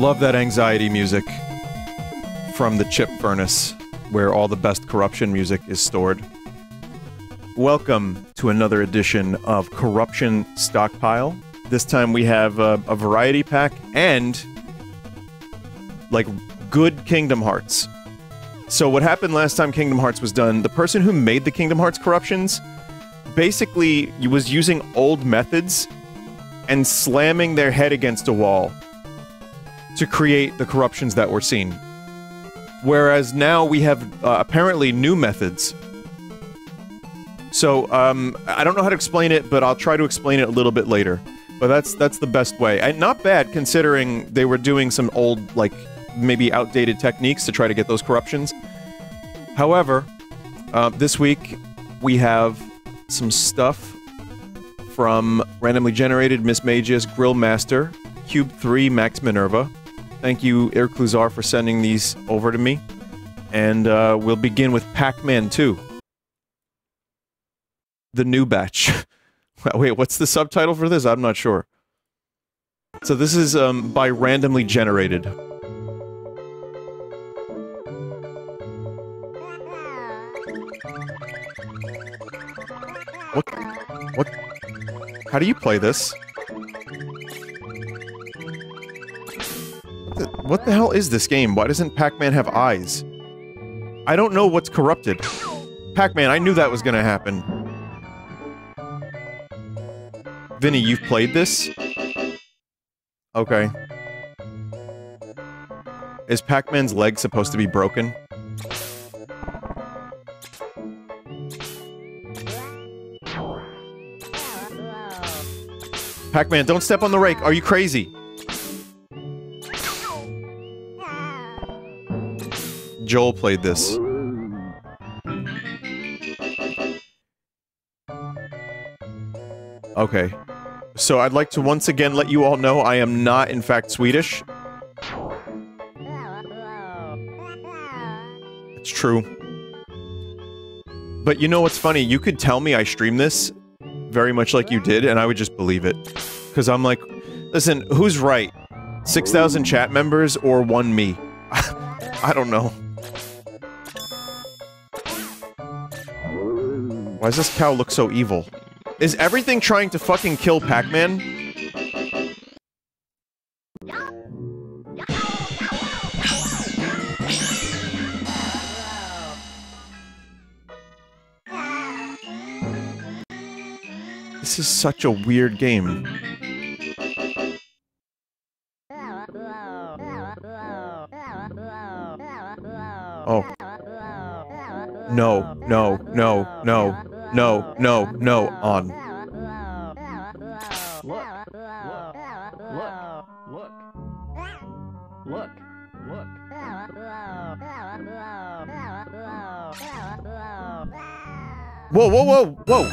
Love that anxiety music from the chip furnace, where all the best corruption music is stored. Welcome to another edition of Corruption Stockpile. This time we have a, a variety pack and like good Kingdom Hearts. So what happened last time Kingdom Hearts was done, the person who made the Kingdom Hearts corruptions basically was using old methods and slamming their head against a wall to create the corruptions that we're seeing. Whereas now we have uh, apparently new methods. So, um, I don't know how to explain it, but I'll try to explain it a little bit later. But that's that's the best way. And not bad considering they were doing some old, like, maybe outdated techniques to try to get those corruptions. However, uh, this week we have some stuff from randomly generated Miss Magius Grill Master, Cube 3 Max Minerva. Thank you, Eric Irkluzar, for sending these over to me. And uh, we'll begin with Pac-Man 2. The new batch. Wait, what's the subtitle for this? I'm not sure. So this is um, by randomly generated. What? What? How do you play this? The, what the hell is this game? Why doesn't Pac-Man have eyes? I don't know what's corrupted. Pac-Man, I knew that was gonna happen. Vinny, you've played this? Okay. Is Pac-Man's leg supposed to be broken? Pac-Man, don't step on the rake. Are you crazy? Joel played this. Okay. So I'd like to once again let you all know I am not, in fact, Swedish. It's true. But you know what's funny? You could tell me I stream this very much like you did, and I would just believe it. Because I'm like, listen, who's right? 6,000 chat members or one me? I don't know. Why does this cow look so evil? Is everything trying to fucking kill Pac-Man? This is such a weird game. Oh. No, no, no, no, no, no, no, on. Look, look, look, look, look, look. Whoa, whoa, whoa, whoa!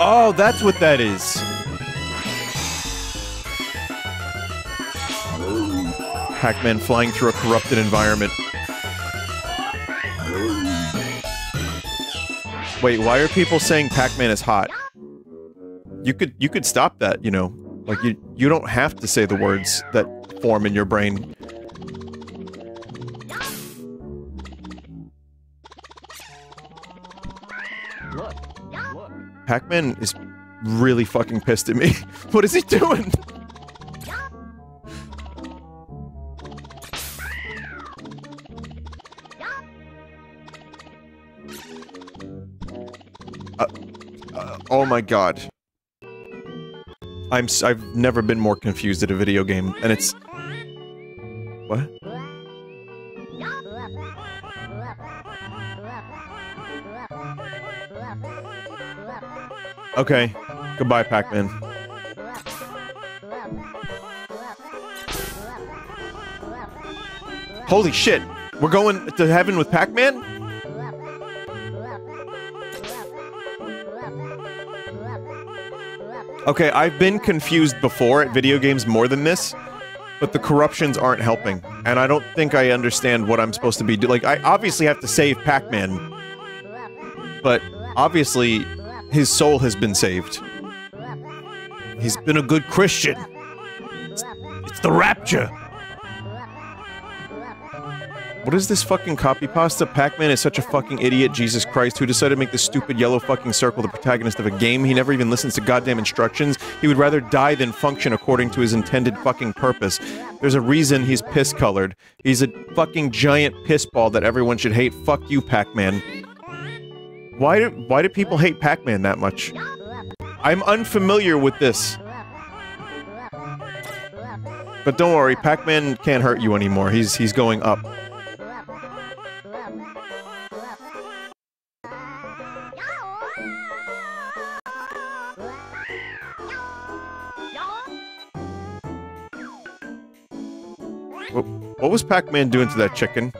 Oh, that's what that is. Pac-Man flying through a corrupted environment. Wait, why are people saying Pac-Man is hot? You could you could stop that, you know. Like you you don't have to say the words that form in your brain. Pac-Man is really fucking pissed at me. what is he doing? Oh my god. I'm s I've never been more confused at a video game, and it's... What? Okay. Goodbye, Pac-Man. Holy shit! We're going to heaven with Pac-Man? Okay, I've been confused before at video games more than this, but the corruptions aren't helping, and I don't think I understand what I'm supposed to be doing. like, I obviously have to save Pac-Man, but obviously his soul has been saved. He's been a good Christian. It's, it's the rapture. What is this fucking copy pasta? Pac-Man is such a fucking idiot, Jesus Christ, who decided to make this stupid yellow fucking circle the protagonist of a game. He never even listens to goddamn instructions. He would rather die than function according to his intended fucking purpose. There's a reason he's piss-colored. He's a fucking giant piss ball that everyone should hate. Fuck you, Pac-Man. Why do, why do people hate Pac-Man that much? I'm unfamiliar with this. But don't worry, Pac-Man can't hurt you anymore. He's he's going up. What, was Pac-Man doing to that chicken?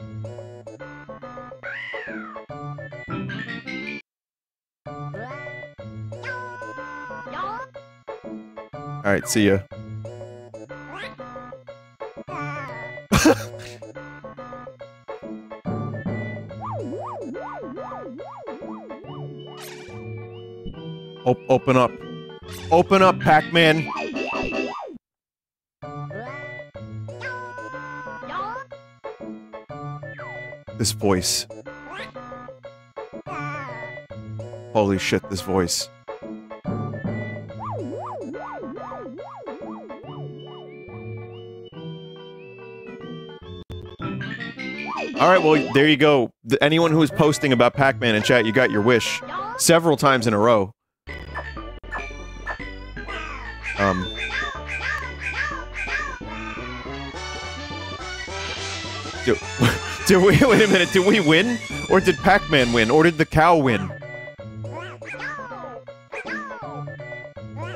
Alright, see ya. Op open up. Open up, Pac-Man! This voice. Holy shit, this voice. Alright, well, there you go. Anyone who was posting about Pac-Man in chat, you got your wish. Several times in a row. Um... Do, did we- wait a minute, did we win? Or did Pac-Man win? Or did the cow win?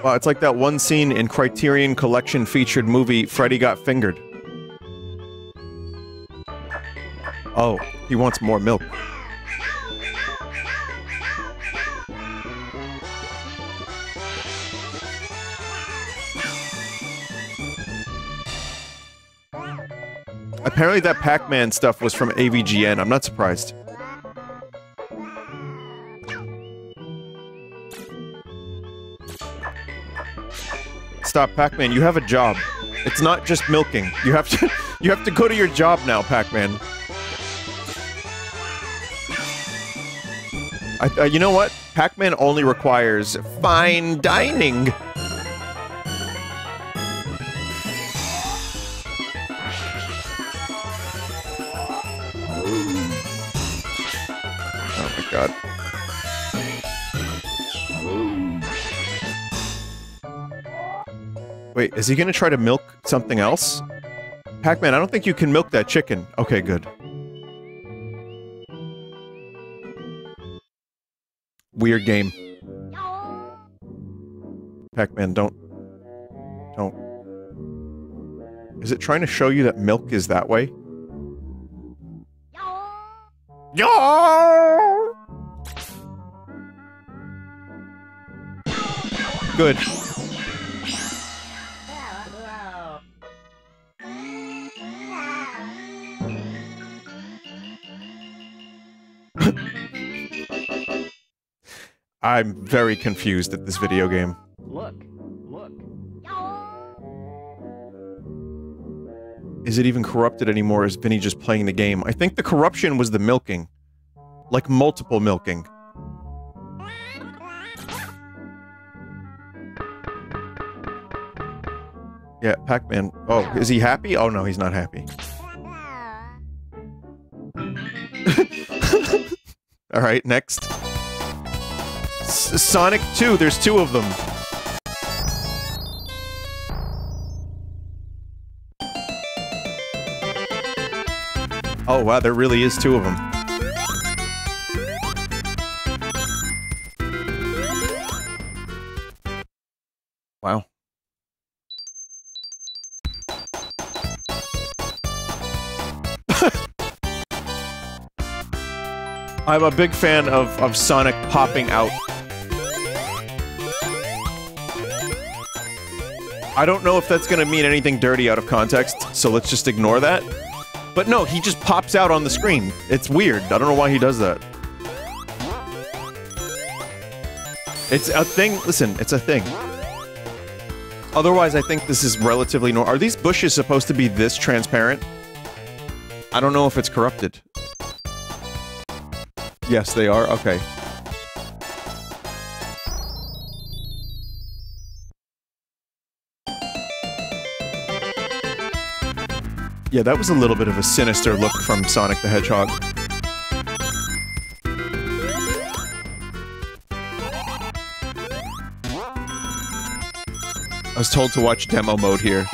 Wow, it's like that one scene in Criterion Collection featured movie Freddy Got Fingered. Oh, he wants more milk. Apparently that Pac-Man stuff was from AVGN. I'm not surprised. Stop, Pac-Man. You have a job. It's not just milking. You have to you have to go to your job now, Pac-Man. Uh, you know what? Pac-Man only requires fine dining. God. Wait, is he gonna try to milk something else? Pac-Man, I don't think you can milk that chicken. Okay, good. Weird game. Pac-Man, don't... Don't... Is it trying to show you that milk is that way? No! Good. I'm very confused at this video game. Look, look. Is it even corrupted anymore? Is Vinny just playing the game? I think the corruption was the milking. Like multiple milking. Yeah, Pac-Man. Oh, is he happy? Oh no, he's not happy. Alright, next. S Sonic 2, there's two of them. Oh wow, there really is two of them. Wow. I'm a big fan of, of Sonic popping out. I don't know if that's gonna mean anything dirty out of context, so let's just ignore that. But no, he just pops out on the screen. It's weird. I don't know why he does that. It's a thing. Listen, it's a thing. Otherwise, I think this is relatively normal. Are these bushes supposed to be this transparent? I don't know if it's corrupted. Yes, they are. Okay. Yeah, that was a little bit of a sinister look from Sonic the Hedgehog. I was told to watch demo mode here.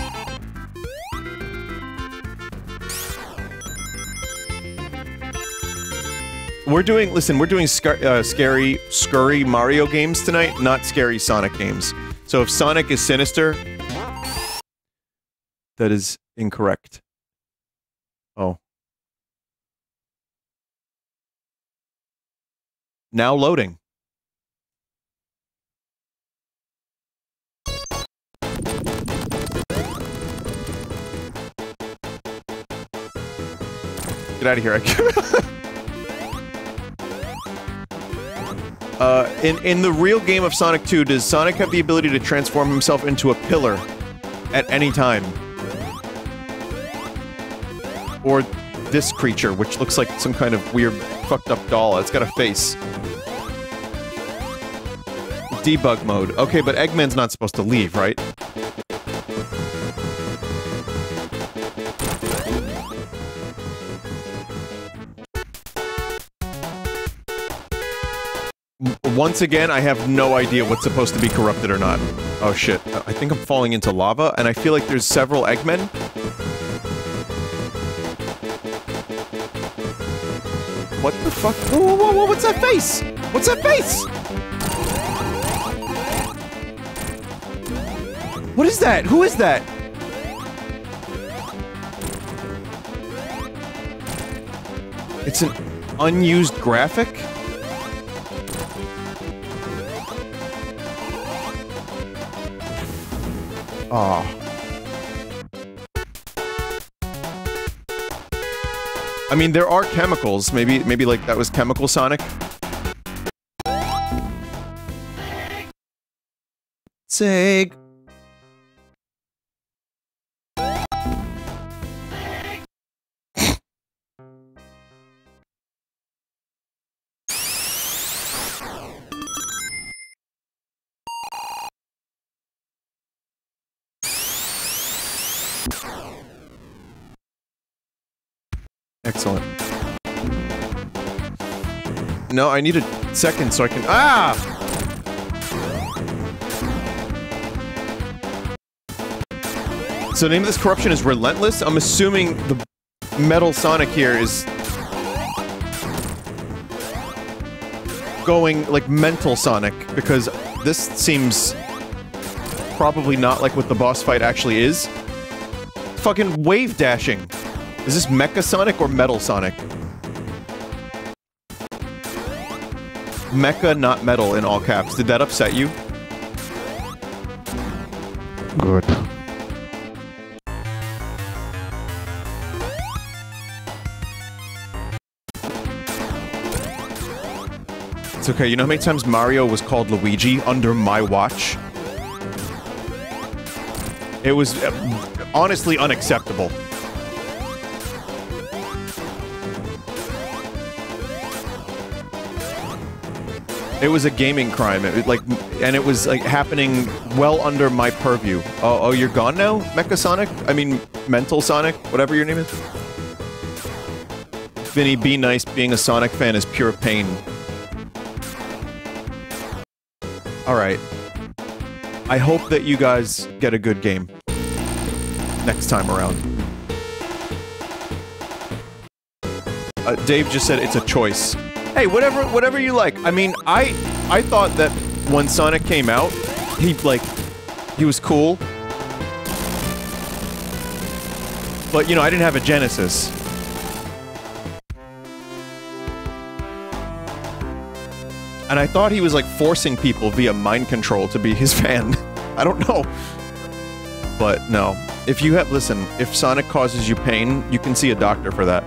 We're doing, listen, we're doing scar uh, scary, scurry Mario games tonight, not scary Sonic games. So if Sonic is sinister, that is incorrect. Oh. Now loading. Get out of here. uh, in, in the real game of Sonic 2, does Sonic have the ability to transform himself into a pillar at any time? Or this creature, which looks like some kind of weird, fucked up doll. It's got a face. Debug mode. Okay, but Eggman's not supposed to leave, right? Once again, I have no idea what's supposed to be corrupted or not. Oh shit. I think I'm falling into lava, and I feel like there's several Eggmen. What the fuck? Whoa, whoa, whoa, whoa, what's that face? What's that face? What is that? Who is that? It's an unused graphic? Aw. I mean, there are chemicals. Maybe, maybe like that was Chemical Sonic. Sig. No, I need a second so I can- Ah! So the name of this corruption is Relentless? I'm assuming the Metal Sonic here is... going, like, Mental Sonic, because this seems probably not like what the boss fight actually is. Fucking wave dashing. Is this Mecha Sonic or Metal Sonic? Mecha, not metal, in all caps. Did that upset you? Good. It's okay. You know how many times Mario was called Luigi under my watch? It was uh, honestly unacceptable. It was a gaming crime. It, like, and it was like happening well under my purview. Oh, oh, you're gone now, Mecha Sonic? I mean, Mental Sonic, whatever your name is. Vinny, be nice. Being a Sonic fan is pure pain. All right. I hope that you guys get a good game next time around. Uh, Dave just said it's a choice. Hey, whatever, whatever you like. I mean, I, I thought that when Sonic came out, he like, he was cool. But you know, I didn't have a Genesis. And I thought he was like forcing people via mind control to be his fan. I don't know. But no. If you have, listen, if Sonic causes you pain, you can see a doctor for that.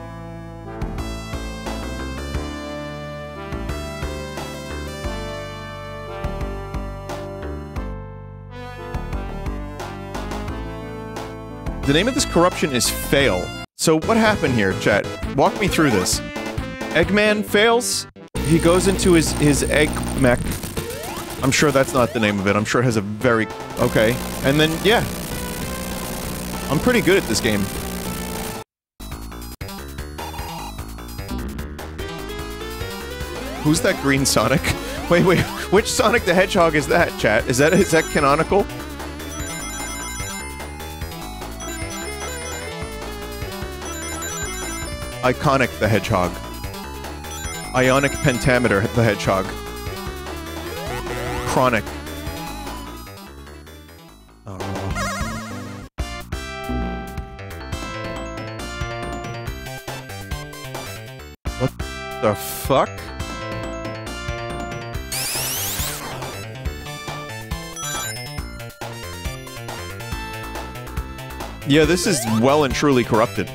The name of this corruption is Fail. So what happened here, chat? Walk me through this. Eggman fails. He goes into his his egg mech. I'm sure that's not the name of it. I'm sure it has a very okay. And then yeah, I'm pretty good at this game. Who's that green Sonic? Wait, wait. Which Sonic the Hedgehog is that, chat? Is that is that canonical? Iconic the Hedgehog. Ionic Pentameter the Hedgehog. Chronic. Oh. What the fuck? Yeah, this is well and truly corrupted.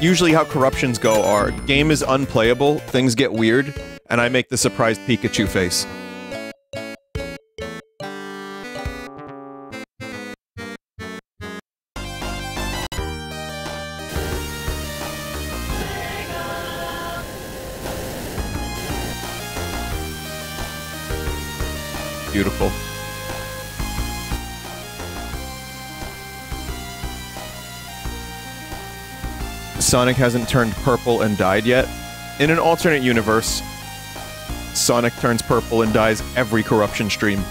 Usually how corruptions go are, game is unplayable, things get weird, and I make the surprised Pikachu face. Sonic hasn't turned purple and died yet. In an alternate universe, Sonic turns purple and dies every corruption stream.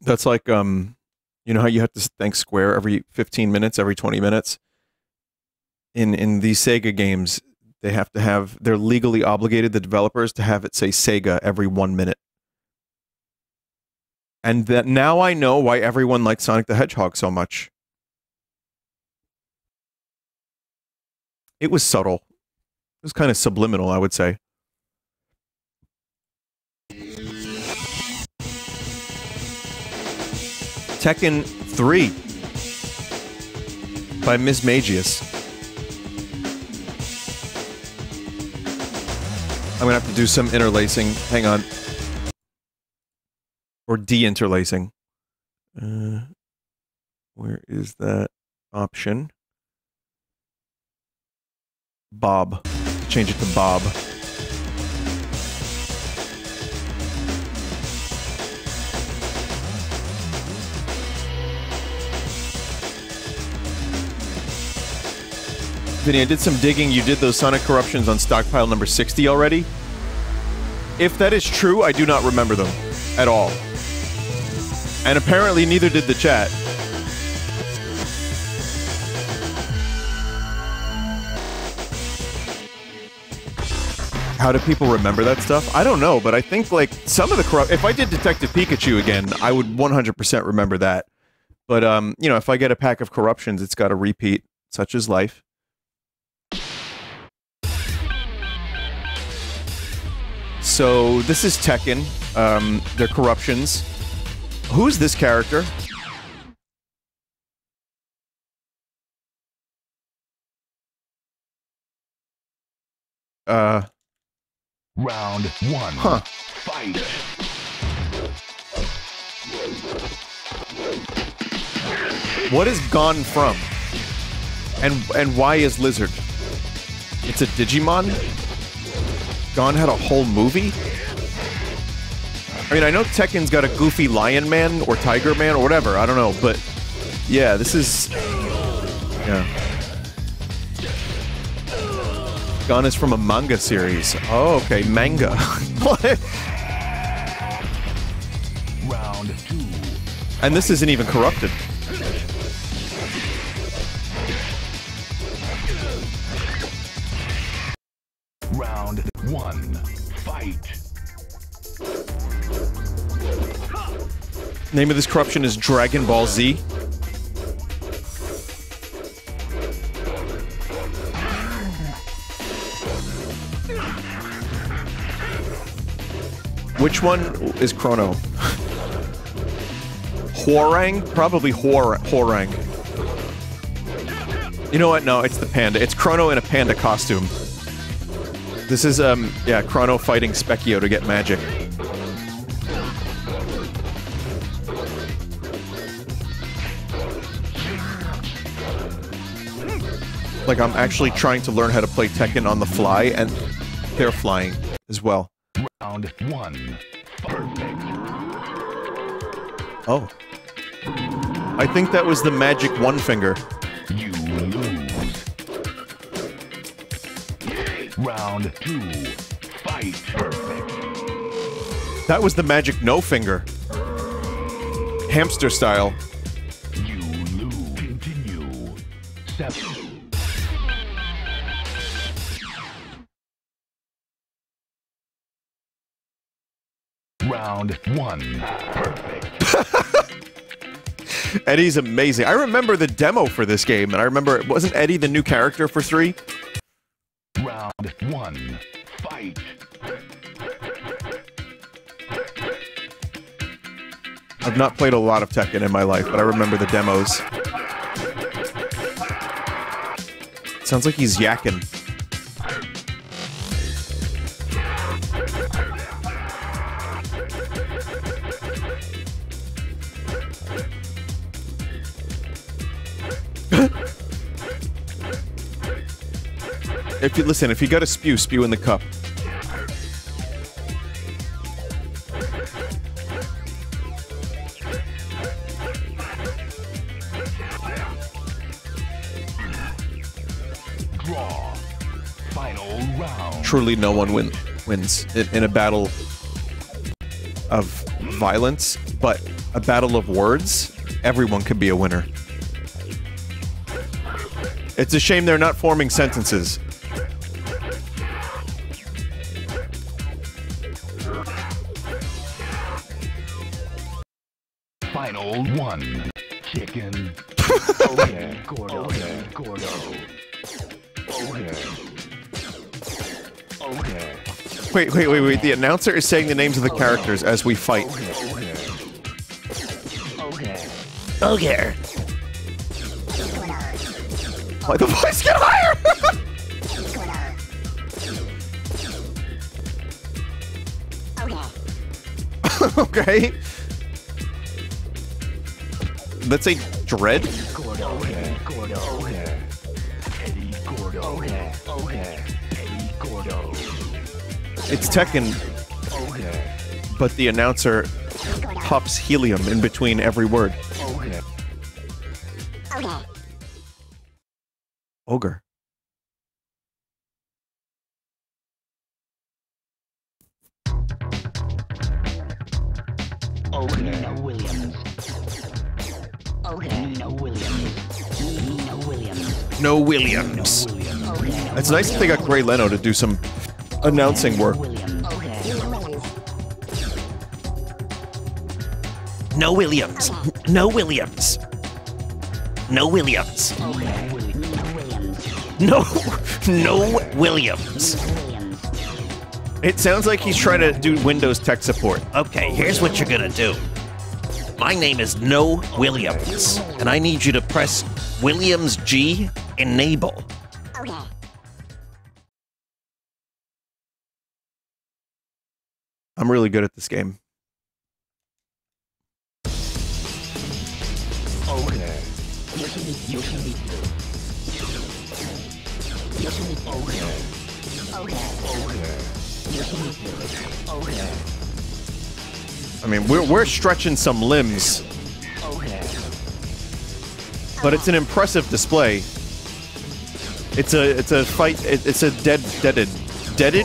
That's like, um, you know how you have to thank Square every 15 minutes, every 20 minutes? In in these Sega games, they have to have they're legally obligated the developers to have it say Sega every 1 minute. And that now I know why everyone likes Sonic the Hedgehog so much. It was subtle. It was kind of subliminal, I would say. Tekken 3 by Ms. Magius. I'm gonna have to do some interlacing. Hang on. Or de-interlacing. Uh, where is that option? Bob. Change it to Bob. Vinny, I did some digging. You did those Sonic corruptions on stockpile number 60 already. If that is true, I do not remember them at all. And apparently neither did the chat. How do people remember that stuff? I don't know, but I think like some of the corrupt. If I did Detective Pikachu again, I would 100% remember that. But um, you know, if I get a pack of corruptions, it's got a repeat, such as life. So this is Tekken. Um, they're corruptions. Who's this character? Uh. Round one. Huh. Fight. What is Gon from? And and why is Lizard? It's a Digimon? Gon had a whole movie? I mean, I know Tekken's got a goofy Lion Man or Tiger Man or whatever. I don't know, but yeah, this is yeah. Gon is from a manga series. Oh, okay, manga. what? Round two. And this isn't even corrupted. Name of this corruption is Dragon Ball Z. Which one is Chrono? Hwoarang? Probably Hwoarang. You know what? No, it's the panda. It's Chrono in a panda costume. This is, um, yeah, Chrono fighting Specchio to get magic. Like, I'm actually trying to learn how to play Tekken on the fly, and they're flying as well. Round one. Perfect. Oh. I think that was the magic one finger. You lose. Round two. Fight. Perfect. That was the magic no finger. Hamster style. You lose. Continue. Seven. Round one. Perfect. Eddie's amazing. I remember the demo for this game, and I remember, it wasn't Eddie the new character for 3? Round one. Fight. I've not played a lot of Tekken in my life, but I remember the demos. Sounds like he's yakking. If you listen, if you got to spew, spew in the cup. Draw. Final round. truly no one win wins in, in a battle of violence, but a battle of words, everyone can be a winner. It's a shame they're not forming sentences. Wait, wait, wait, wait. The announcer is saying the names of the characters as we fight. Okay. Okay. Why the voice get higher? okay. Let's say dread. It's Tekken, but the announcer puffs helium in between every word. Okay. Ogre. Nina Williams. Okay. Nina Williams. Nina Williams. No Williams. Williams. It's nice that they got Gray Leno to do some announcing work. Williams. No Williams. No Williams. No Williams. Okay. Williams. No, no Williams. Williams. It sounds like he's trying to do Windows tech support. Okay, here's what you're gonna do. My name is No Williams, and I need you to press Williams G enable. I'm really good at this game. I mean, we're, we're stretching some limbs, but it's an impressive display. It's a it's a fight. It, it's a dead deaded deaded.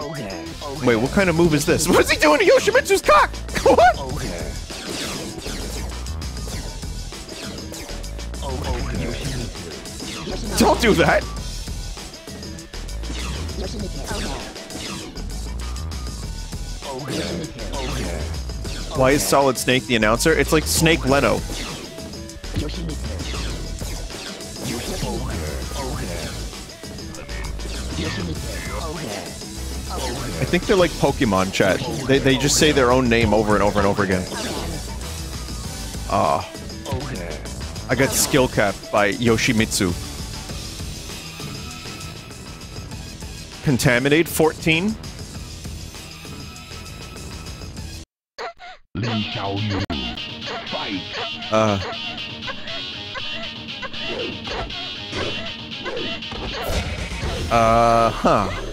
Okay. Okay. Wait, what kind of move is this? What is he doing to Yoshimitsu's cock? What? Okay. Don't do that. Why is Solid Snake the announcer? It's like Snake Leno. I think they're like Pokemon chat. They, they just say their own name over and over and over again. Ah. I got Skill Cap by Yoshimitsu. Contaminate 14. Lee Xiao Yu. Uh. Uh huh.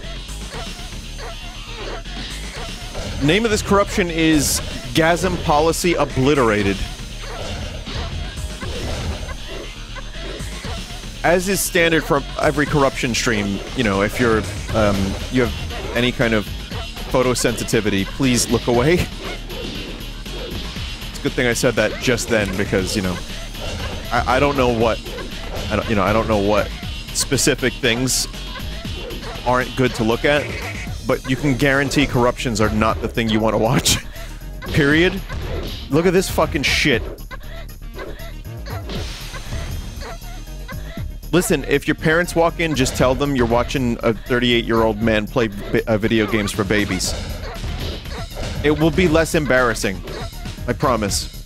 Name of this corruption is Gasm Policy Obliterated. As is standard for every corruption stream, you know, if you're um, you have any kind of photosensitivity, please look away. It's a good thing I said that just then because you know I, I don't know what I don't you know I don't know what specific things aren't good to look at, but you can guarantee corruptions are not the thing you want to watch. Period. Look at this fucking shit. Listen, if your parents walk in, just tell them you're watching a 38 year old man play uh, video games for babies. It will be less embarrassing. I promise.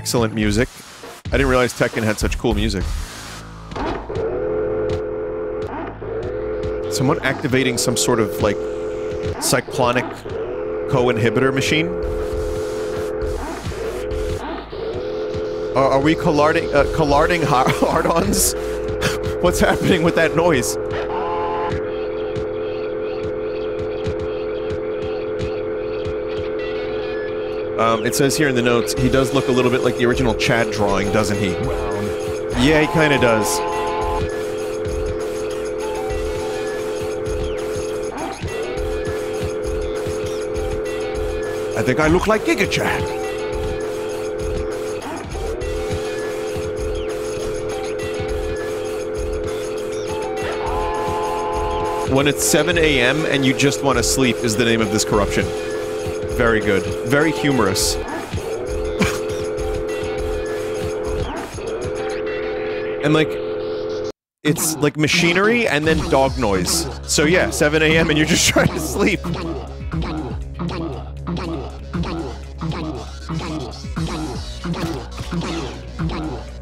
Excellent music. I didn't realize Tekken had such cool music. Someone activating some sort of like cyclonic co-inhibitor machine. Are, we collarding uh, collarding hard-ons? What's happening with that noise? Um, it says here in the notes, he does look a little bit like the original Chad drawing, doesn't he? Yeah, he kind of does. I think I look like Giga Chad. When it's 7 a.m. and you just want to sleep is the name of this corruption. Very good. Very humorous. and like it's like machinery and then dog noise. So yeah, 7 a.m. and you're just trying to sleep.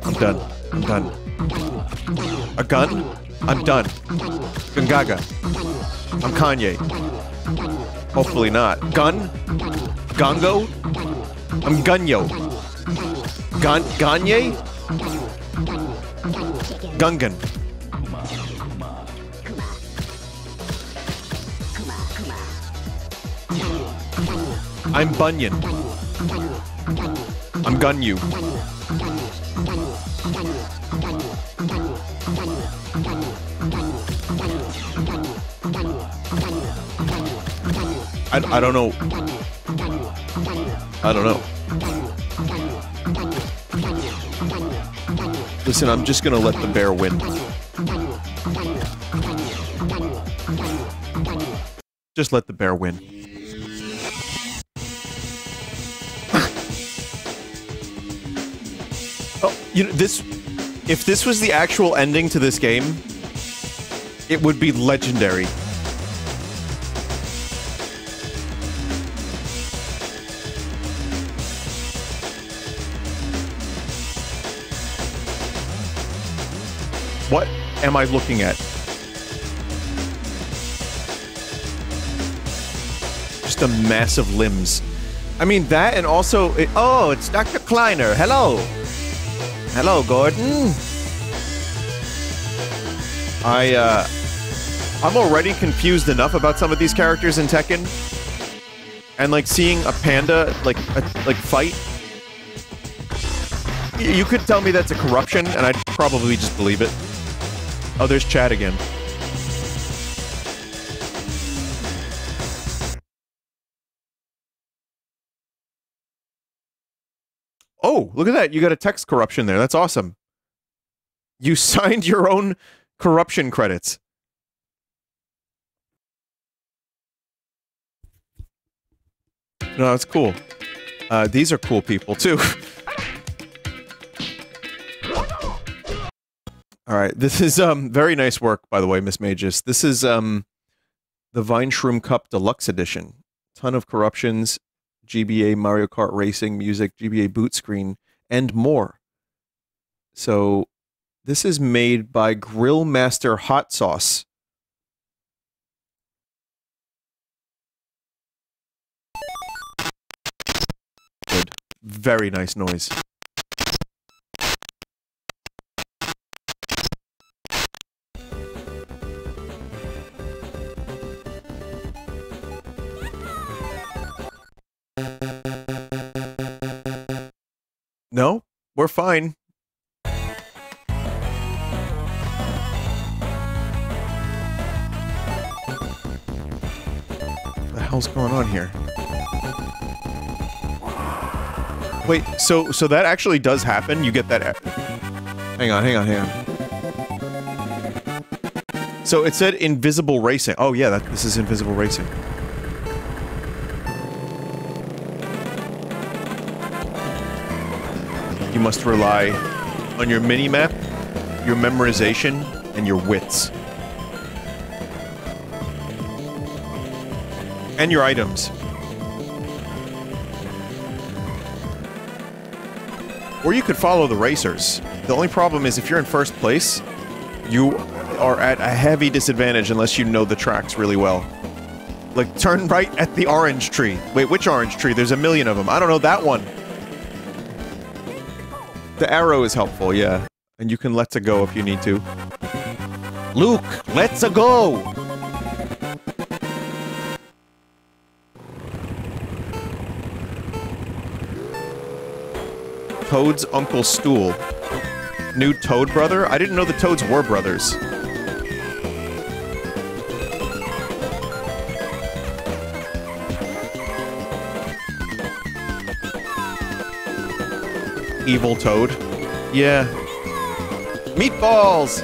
I'm done. I'm done. A gun? I'm done. Gungaga. I'm Kanye. Hopefully not. Gun? Gongo? I'm Gunyo. Gon Ganye? Gungan. I'm Bunyan. I'm Gunyu. I, I don't know. I don't know. Listen, I'm just gonna let the bear win. Just let the bear win. oh, you know this. If this was the actual ending to this game, it would be legendary. Am I looking at? Just a mass of limbs. I mean, that and also. It, oh, it's Dr. Kleiner. Hello. Hello, Gordon. I, uh. I'm already confused enough about some of these characters in Tekken. And, like, seeing a panda, like, a, like, fight. You could tell me that's a corruption, and I'd probably just believe it. There's Chad again. Oh, look at that. You got a text corruption there. That's awesome. You signed your own corruption credits. No, that's cool. Uh, these are cool people, too. All right, this is um very nice work, by the way, Miss Magus. This is um the Vine Shroom Cup Deluxe Edition. Ton of corruptions, GBA Mario Kart Racing music, GBA boot screen, and more. So this is made by Grill Master Hot Sauce. Good. Very nice noise. No, we're fine. What the hell's going on here? Wait, so so that actually does happen? You get that? Hang on, hang on, hang on. So it said invisible racing. Oh yeah, that this is invisible racing. You must rely on your mini-map, your memorization, and your wits. And your items. Or you could follow the racers. The only problem is if you're in first place, you are at a heavy disadvantage unless you know the tracks really well. Like, turn right at the orange tree. Wait, which orange tree? There's a million of them. I don't know that one. The arrow is helpful, yeah. And you can let it go if you need to. Luke, let's a go! Toad's Uncle Stool. New Toad brother? I didn't know the Toads were brothers. Evil Toad. Yeah. Meatballs!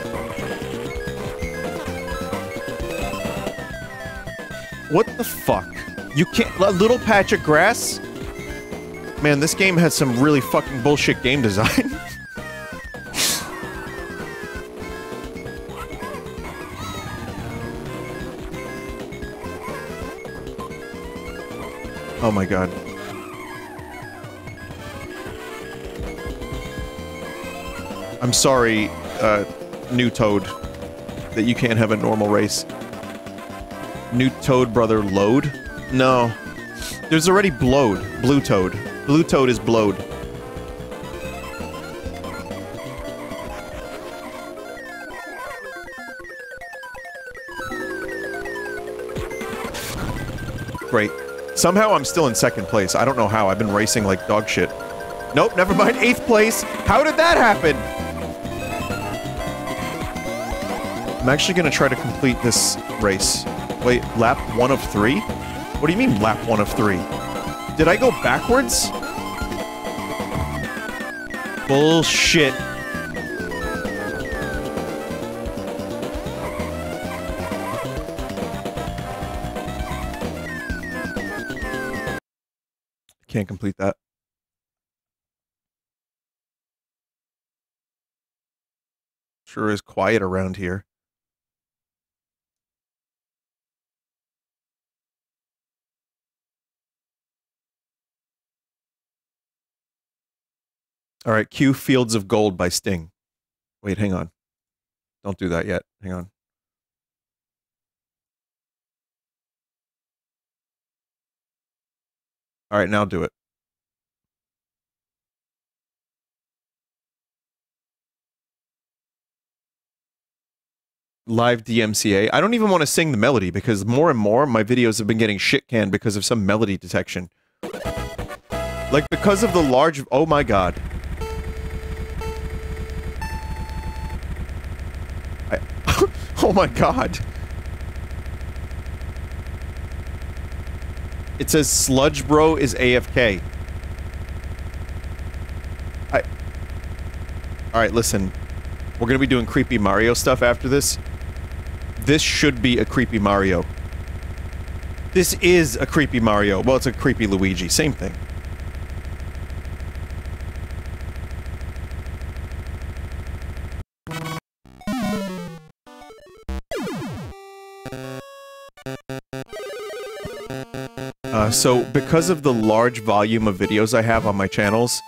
What the fuck? You can't- a little patch of grass? Man, this game has some really fucking bullshit game design. oh my god. I'm sorry, uh, new Toad, that you can't have a normal race. New Toad brother load? No. There's already blowed. Blue Toad. Blue Toad is blowed. Great. Somehow I'm still in second place. I don't know how. I've been racing like dog shit. Nope, never mind. Eighth place. How did that happen? I'm actually gonna try to complete this race. Wait, lap one of three? What do you mean lap one of three? Did I go backwards? Bullshit. Can't complete that. Sure is quiet around here. All right, cue Fields of Gold by Sting. Wait, hang on. Don't do that yet. Hang on. All right, now do it. Live DMCA. I don't even want to sing the melody because more and more my videos have been getting shit canned because of some melody detection. Like because of the large. Oh my god. Oh my god. It says Sludge Bro is AFK. I. Alright, listen. We're gonna be doing creepy Mario stuff after this. This should be a creepy Mario. This is a creepy Mario. Well, it's a creepy Luigi. Same thing. So, because of the large volume of videos I have on my channels,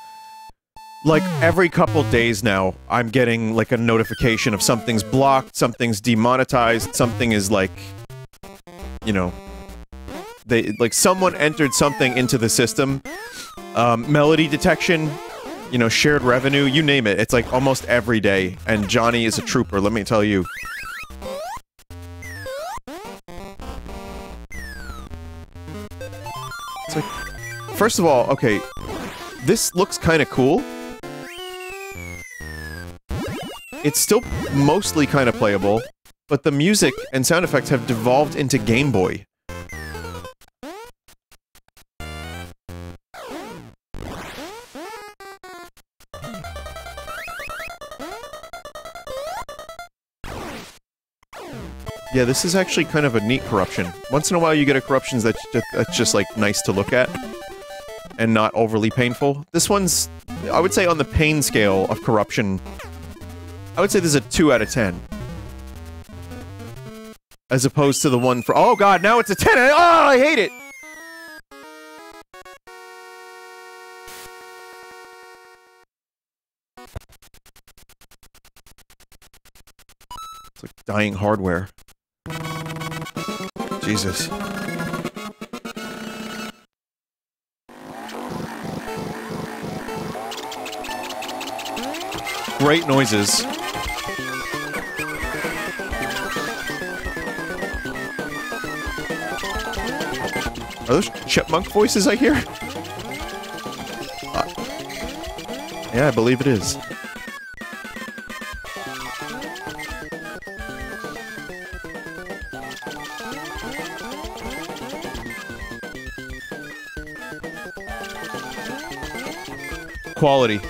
like every couple days now, I'm getting like a notification of something's blocked, something's demonetized, something is like, you know, they like someone entered something into the system, um, melody detection, you know, shared revenue, you name it. It's like almost every day, and Johnny is a trooper. Let me tell you. First of all, okay, this looks kind of cool. It's still mostly kind of playable, but the music and sound effects have devolved into Game Boy. Yeah, this is actually kind of a neat corruption. Once in a while you get a corruption that's just, that's just like nice to look at and not overly painful. This one's, I would say on the pain scale of corruption, I would say this is a 2 out of 10. As opposed to the one for- oh god, now it's a 10! Oh, I hate it! It's like dying hardware. Jesus. Great noises. Are those chipmunk voices I hear? Uh, yeah, I believe it is. Quality.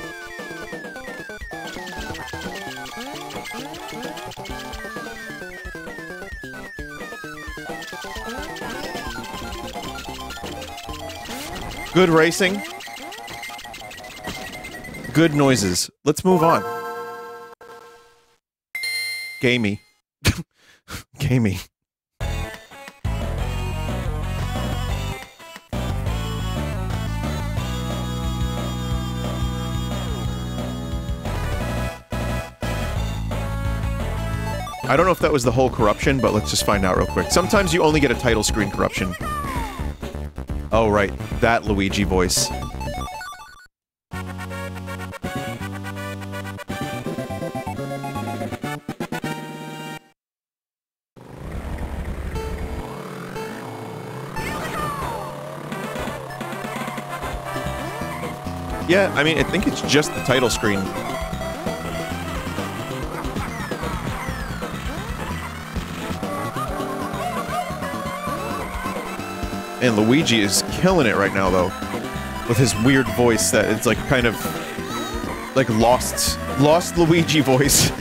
Good racing. Good noises. Let's move on. Gamey. Gamey. I don't know if that was the whole corruption, but let's just find out real quick. Sometimes you only get a title screen corruption. Oh, right. That Luigi voice. Yeah, I mean, I think it's just the title screen. And Luigi is killing it right now, though. With his weird voice that it's like kind of like lost lost Luigi voice.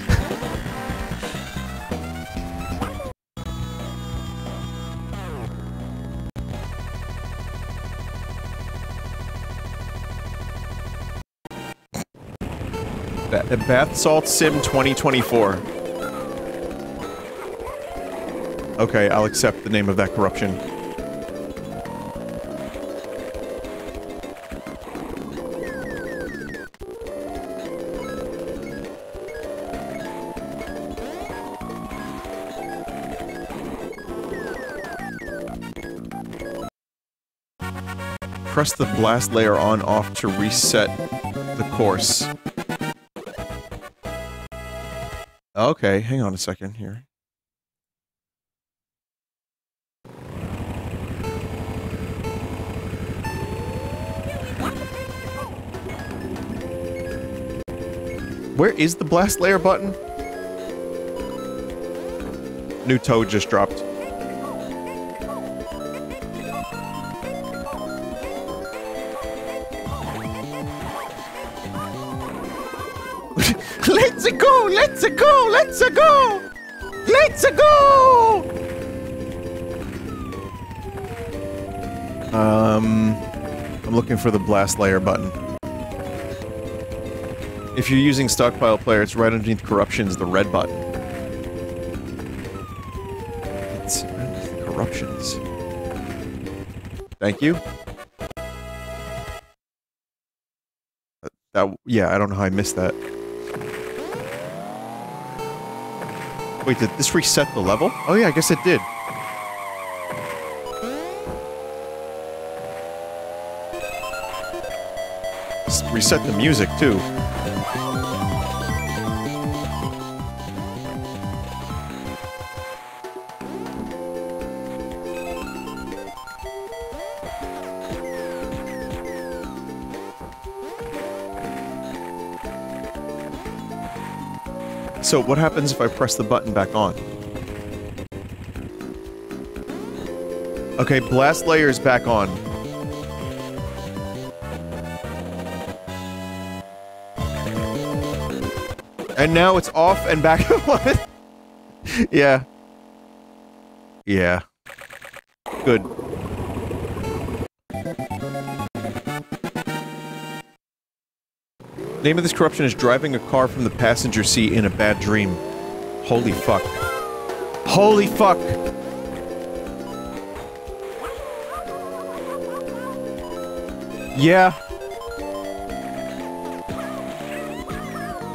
Ba- Bath Salt Sim 2024. Okay, I'll accept the name of that corruption. Press the blast layer on off to reset the course. Okay, hang on a second here. Where is the blast layer button? New toad just dropped. Go! Let's go! Let's go! Um, I'm looking for the blast layer button. If you're using stockpile player, it's right underneath corruptions, the red button. It's underneath corruptions. Thank you. That yeah, I don't know how I missed that. Wait, did this reset the level? Oh yeah, I guess it did. Reset the music too. So what happens if I press the button back on? Okay, blast layer is back on. And now it's off and back what? yeah. Yeah. Good. Name of this corruption is driving a car from the passenger seat in a bad dream. Holy fuck. Holy fuck! Yeah.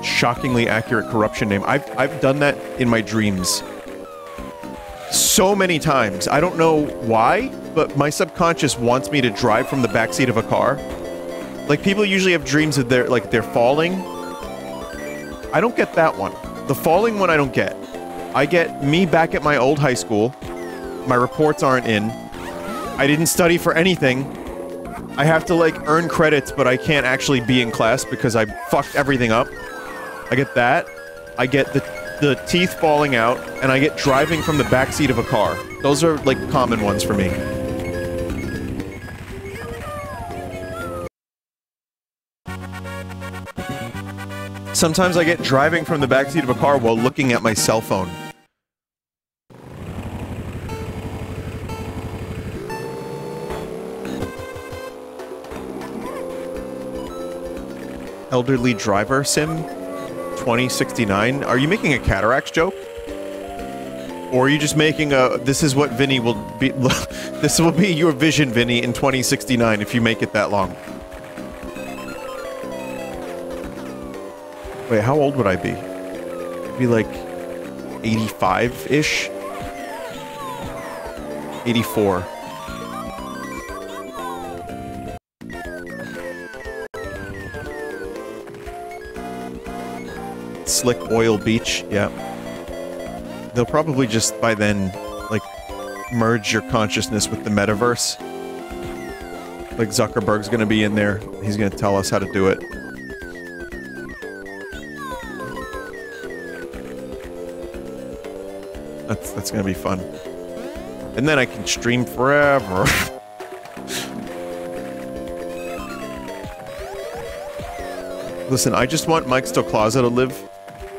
Shockingly accurate corruption name. I've, I've done that in my dreams. So many times. I don't know why, but my subconscious wants me to drive from the backseat of a car. Like people usually have dreams that they're like they're falling. I don't get that one. The falling one I don't get. I get me back at my old high school. My reports aren't in. I didn't study for anything. I have to like earn credits, but I can't actually be in class because I fucked everything up. I get that. I get the the teeth falling out, and I get driving from the backseat of a car. Those are like common ones for me. Sometimes I get driving from the backseat of a car while looking at my cell phone. Elderly driver sim 2069. Are you making a cataracts joke? Or are you just making a this is what Vinny will be this will be your vision Vinny in 2069 if you make it that long. Wait, how old would I be? I'd Be like 85-ish? 84. Slick Oil Beach, yeah. They'll probably just by then, like, merge your consciousness with the metaverse. Like Zuckerberg's gonna be in there. He's gonna tell us how to do it. That's that's gonna be fun. And then I can stream forever. Listen, I just want Mike Stoklasa to live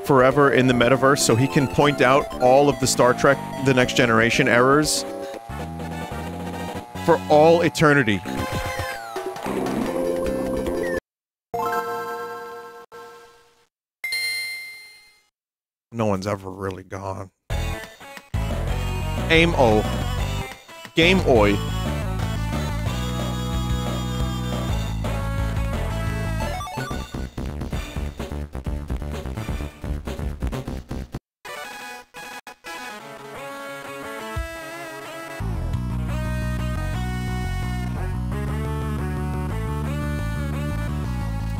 forever in the metaverse so he can point out all of the Star Trek The Next Generation errors for all eternity. No one's ever really gone. Aim O. Game Oi.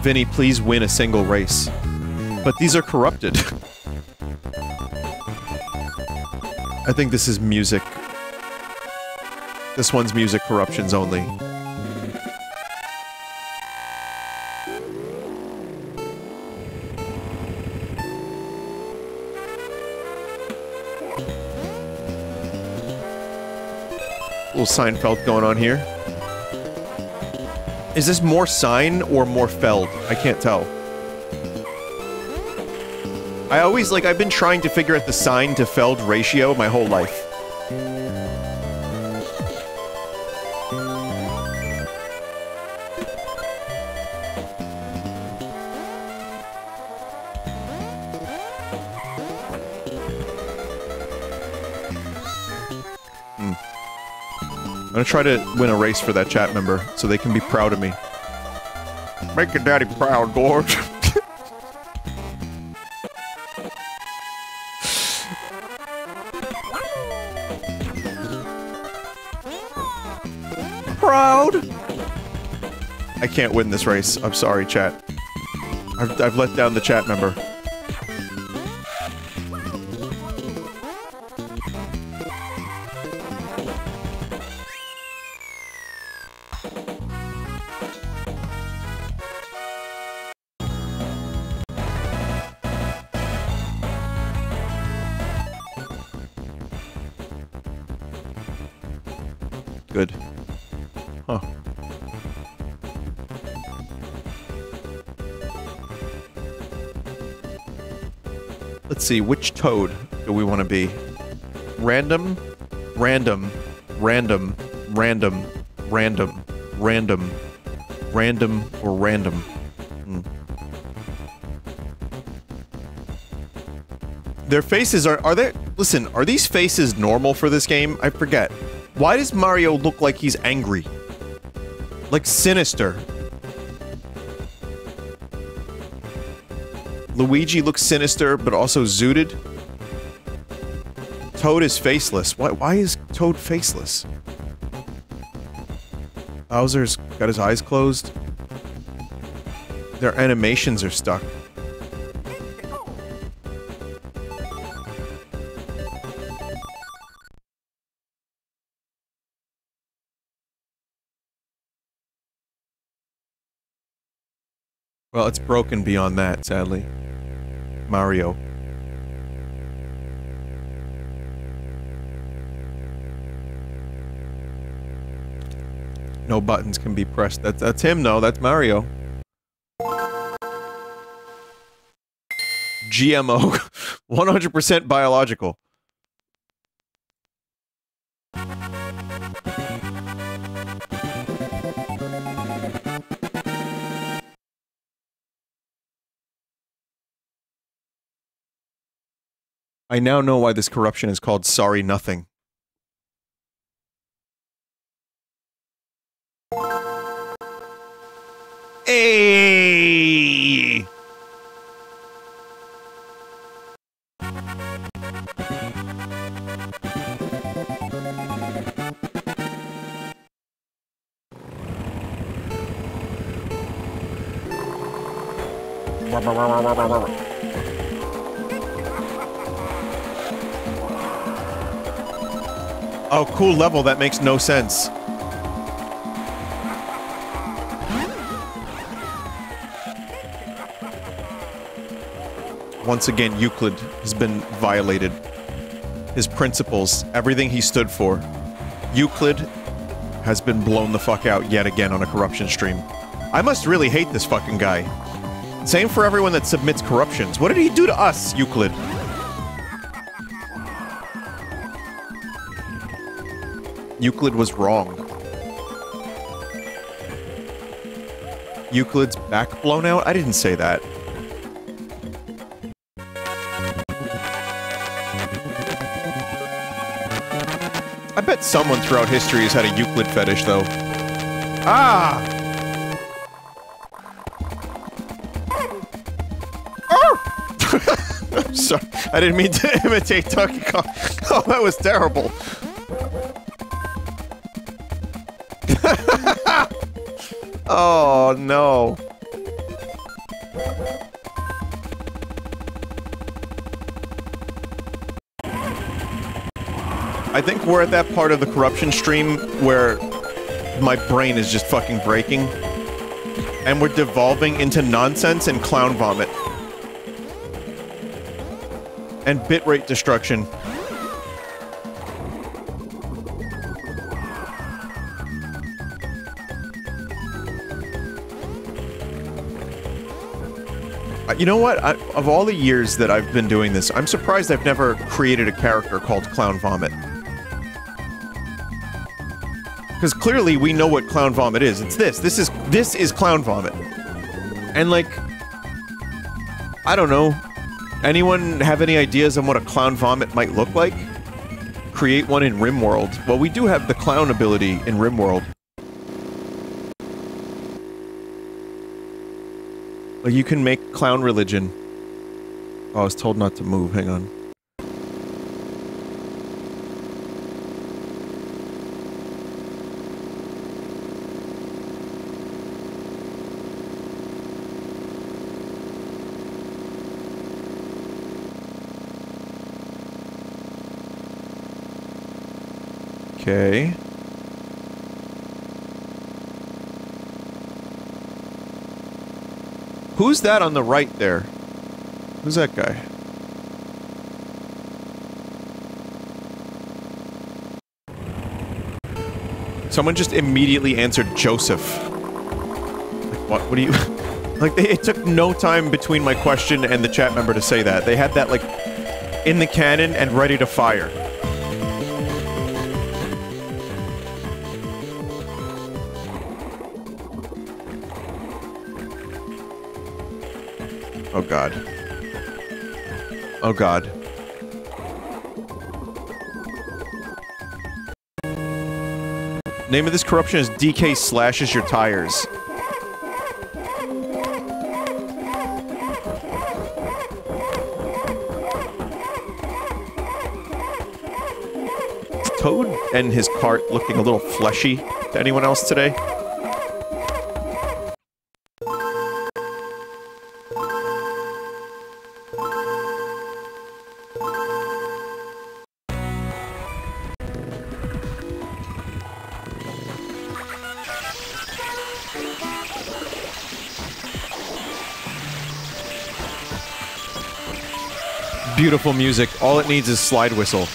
Vinny, please win a single race. But these are corrupted. I think this is music. This one's music corruptions only. Little Seinfeld going on here. Is this more Sign or more Feld? I can't tell. I always, like, I've been trying to figure out the Sign to Feld ratio my whole life. Hmm. I'm gonna try to win a race for that chat member so they can be proud of me. Make your daddy proud, Gorge. can't win this race. I'm sorry, chat. I've, I've let down the chat member. See, which toad do we want to be? Random, random, random, random, random, random, random, or random. Hmm. Their faces are are they listen, are these faces normal for this game? I forget. Why does Mario look like he's angry? Like sinister. Luigi looks sinister, but also zooted. Toad is faceless. Why, why is Toad faceless? Bowser's got his eyes closed. Their animations are stuck. Well, it's broken beyond that, sadly. Mario. No buttons can be pressed. That's that's him, though. That's Mario. GMO. 100% biological. I now know why this corruption is called Sorry Nothing. Hey! Oh, cool level. That makes no sense. Once again, Euclid has been violated. His principles, everything he stood for. Euclid has been blown the fuck out yet again on a corruption stream. I must really hate this fucking guy. Same for everyone that submits corruptions. What did he do to us, Euclid? Euclid was wrong. Euclid's back blown out? I didn't say that. I bet someone throughout history has had a Euclid fetish, though. Ah! I'm sorry. I didn't mean to imitate Donkey Kong. Oh, that was terrible. Oh, no. I think we're at that part of the corruption stream where my brain is just fucking breaking. And we're devolving into nonsense and clown vomit. And bitrate destruction. You know what? I, of all the years that I've been doing this, I'm surprised I've never created a character called Clown Vomit. Because clearly we know what Clown Vomit is. It's this. This is this is Clown Vomit. And like, I don't know. Anyone have any ideas on what a Clown Vomit might look like? Create one in RimWorld. Well, we do have the clown ability in RimWorld. Like you can make clown religion. Oh, I was told not to move. Hang on. Okay. Who's that on the right there? Who's that guy? Someone just immediately answered Joseph. Like, what? What do you... like, they, it took no time between my question and the chat member to say that. They had that, like, in the cannon and ready to fire. Oh god. Oh god. Name of this corruption is DK slashes your tires. Toad and his cart looking a little fleshy to anyone else today? Beautiful music. All it needs is slide whistle.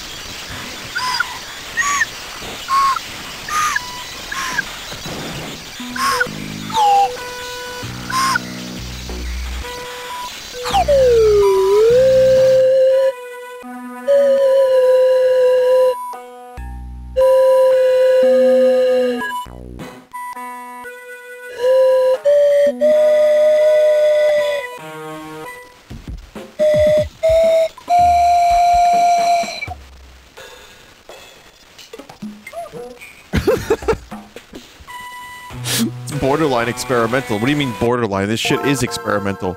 Experimental. What do you mean borderline? This shit is experimental.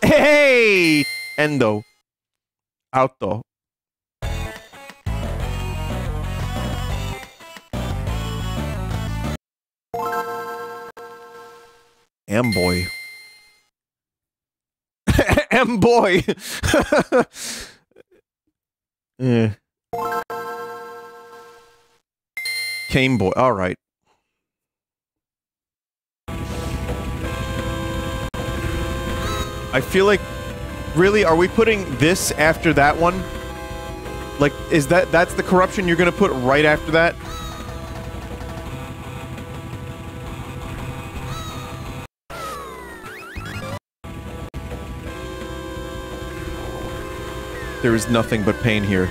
Hey! Endo. Auto. M-boy. M-boy! yeah. Cane boy. Eh. Alright. I feel like really are we putting this after that one? Like is that that's the corruption you're to put right after that? There is nothing but pain here.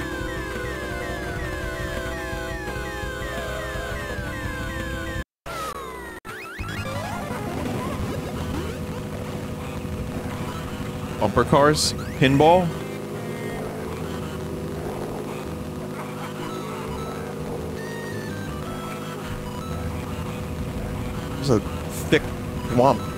Bumper cars? Pinball? There's a thick womp.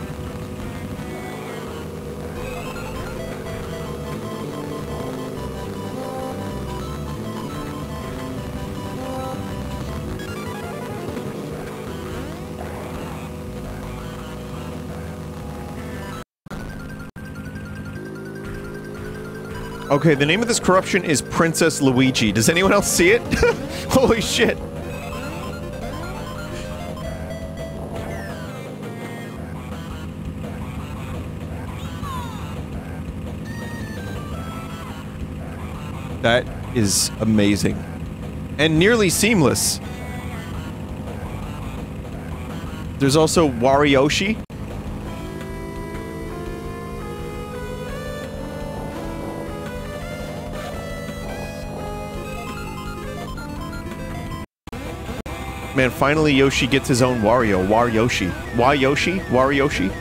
Okay, the name of this corruption is Princess Luigi. Does anyone else see it? Holy shit. That is amazing. And nearly seamless. There's also Warioshi. Man, finally Yoshi gets his own Wario. Waryoshi. Why Yoshi? Waryoshi?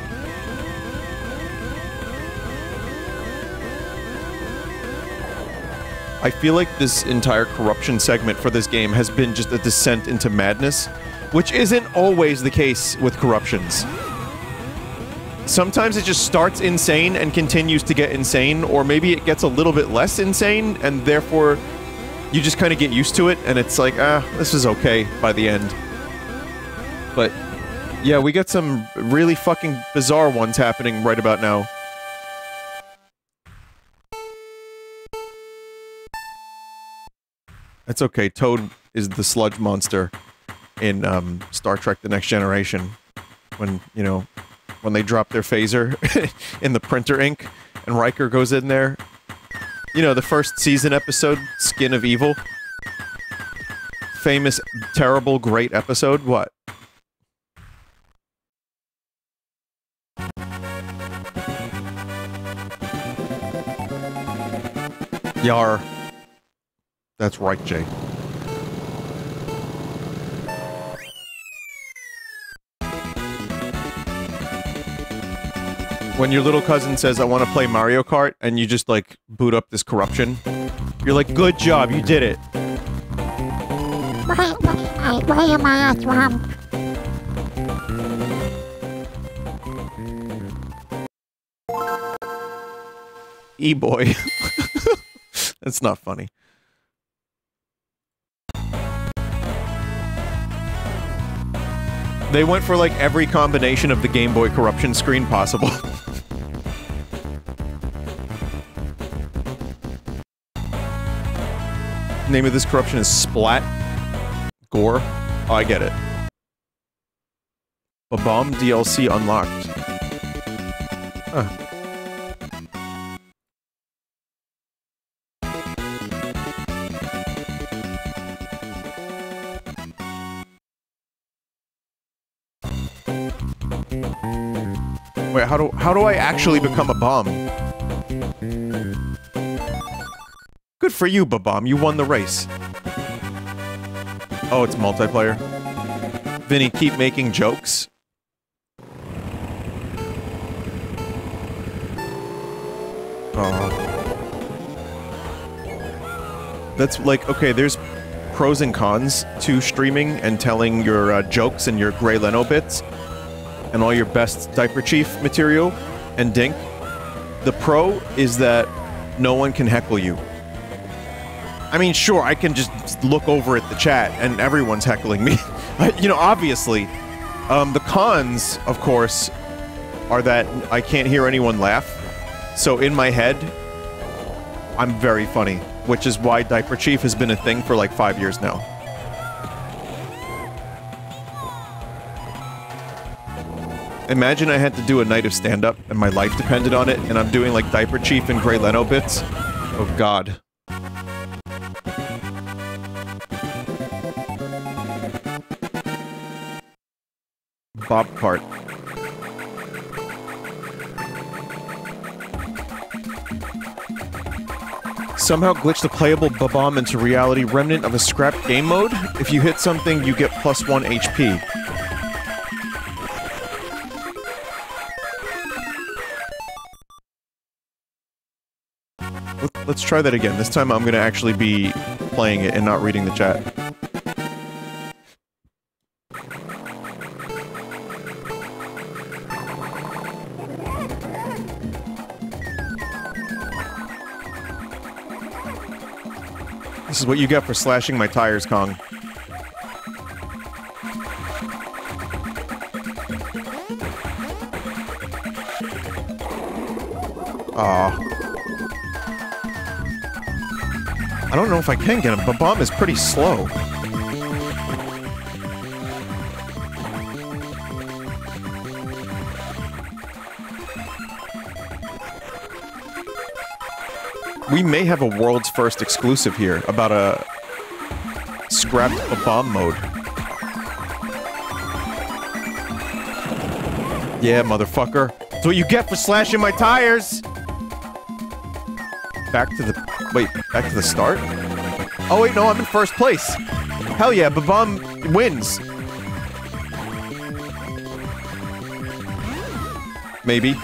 I feel like this entire corruption segment for this game has been just a descent into madness, which isn't always the case with corruptions. Sometimes it just starts insane and continues to get insane, or maybe it gets a little bit less insane, and therefore you just kind of get used to it, and it's like, ah, this is okay by the end. But yeah, we got some really fucking bizarre ones happening right about now. That's okay. Toad is the sludge monster in um, Star Trek: The Next Generation. When you know, when they drop their phaser in the printer ink, and Riker goes in there. You know, the first season episode, Skin of Evil. Famous, terrible, great episode. What? Yar. That's right, Jay. When your little cousin says, I want to play Mario Kart, and you just, like, boot up this corruption, you're like, good job, you did it. Why, why, why am I a swamp? E-boy. That's not funny. They went for like every combination of the Game Boy corruption screen possible. Name of this corruption is Splat Gore. Oh, I get it. A bomb DLC unlocked. Huh. Wait, how do how do I actually become a bomb? Good for you, Bob-omb. You won the race. Oh, it's multiplayer. Vinny, keep making jokes. Oh. That's like, okay, there's pros and cons to streaming and telling your uh, jokes and your Gray Leno bits and all your best Diaper Chief material and Dink. The pro is that no one can heckle you. I mean, sure, I can just look over at the chat and everyone's heckling me. you know, obviously. Um, the cons, of course, are that I can't hear anyone laugh. So in my head, I'm very funny, which is why Diaper Chief has been a thing for like five years now. Imagine I had to do a night of stand-up and my life depended on it, and I'm doing like Diaper Chief and Gray Leno bits. Oh god. Bob Cart. Somehow glitch the playable Bob-omb into reality remnant of a scrapped game mode. If you hit something, you get plus one HP. Let- Let's try that again. This time I'm gonna actually be playing it and not reading the chat. This is what you get for slashing my tires, Kong. Aw. I don't know if I can get him, but Bomb is pretty slow. We may have a world's first exclusive here about a scrapped a bomb mode. Yeah, motherfucker. That's what you get for slashing my tires! Back to the... Wait, back to the start? Oh wait, no, I'm in first place. Hell yeah, Bob-omb wins. Maybe.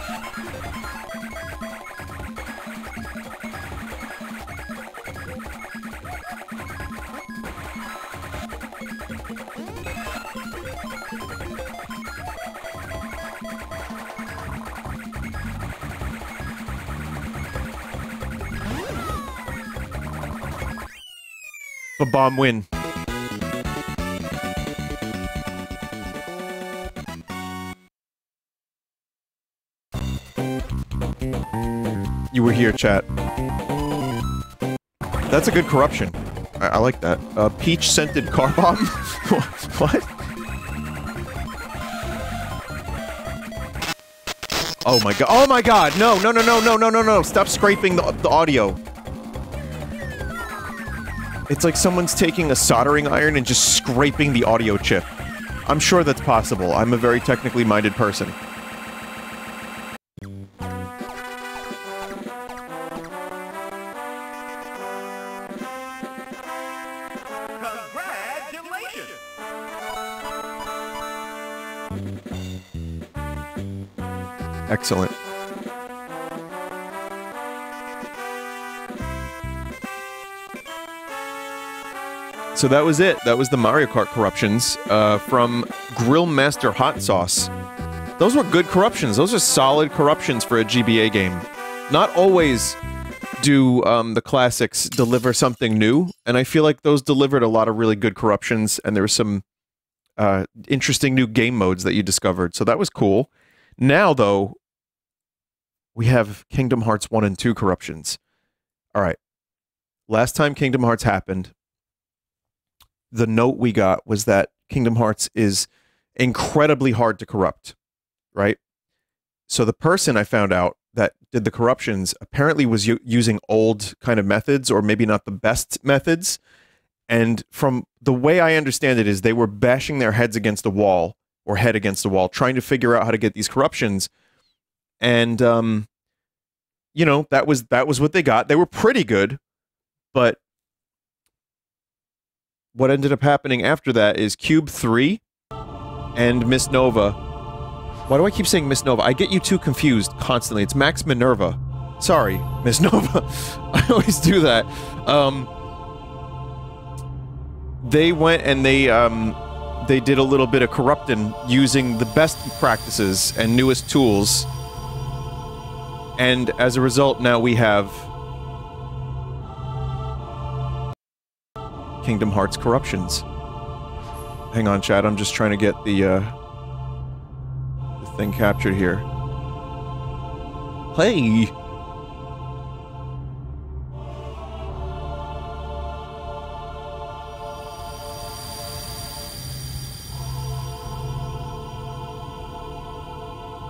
Bomb win. You were here, chat. That's a good corruption. I, I like that. Uh, peach scented car bomb? what? Oh my god. Oh my god. No, no, no, no, no, no, no, no. Stop scraping the, the audio. It's like someone's taking a soldering iron and just scraping the audio chip. I'm sure that's possible. I'm a very technically minded person. Excellent. So that was it. That was the Mario Kart corruptions uh, from Grill Master Hot Sauce. Those were good corruptions. Those are solid corruptions for a GBA game. Not always do um, the classics deliver something new, and I feel like those delivered a lot of really good corruptions, and there were some uh, interesting new game modes that you discovered. So that was cool. Now, though, we have Kingdom Hearts 1 and 2 corruptions. All right. Last time Kingdom Hearts happened, the note we got was that Kingdom Hearts is incredibly hard to corrupt, right? So the person I found out that did the corruptions apparently was using old kind of methods or maybe not the best methods. And from the way I understand it is they were bashing their heads against the wall or head against the wall trying to figure out how to get these corruptions and um you know, that was that was what they got. They were pretty good, but what ended up happening after that is Cube 3 and Miss Nova. Why do I keep saying Miss Nova? I get you two confused constantly. It's Max Minerva. Sorry, Miss Nova. I always do that. Um, they went and they um, they did a little bit of corrupting using the best practices and newest tools. And as a result, now we have Kingdom Hearts corruptions. Hang on, Chad. I'm just trying to get the uh, the thing captured here. Hey.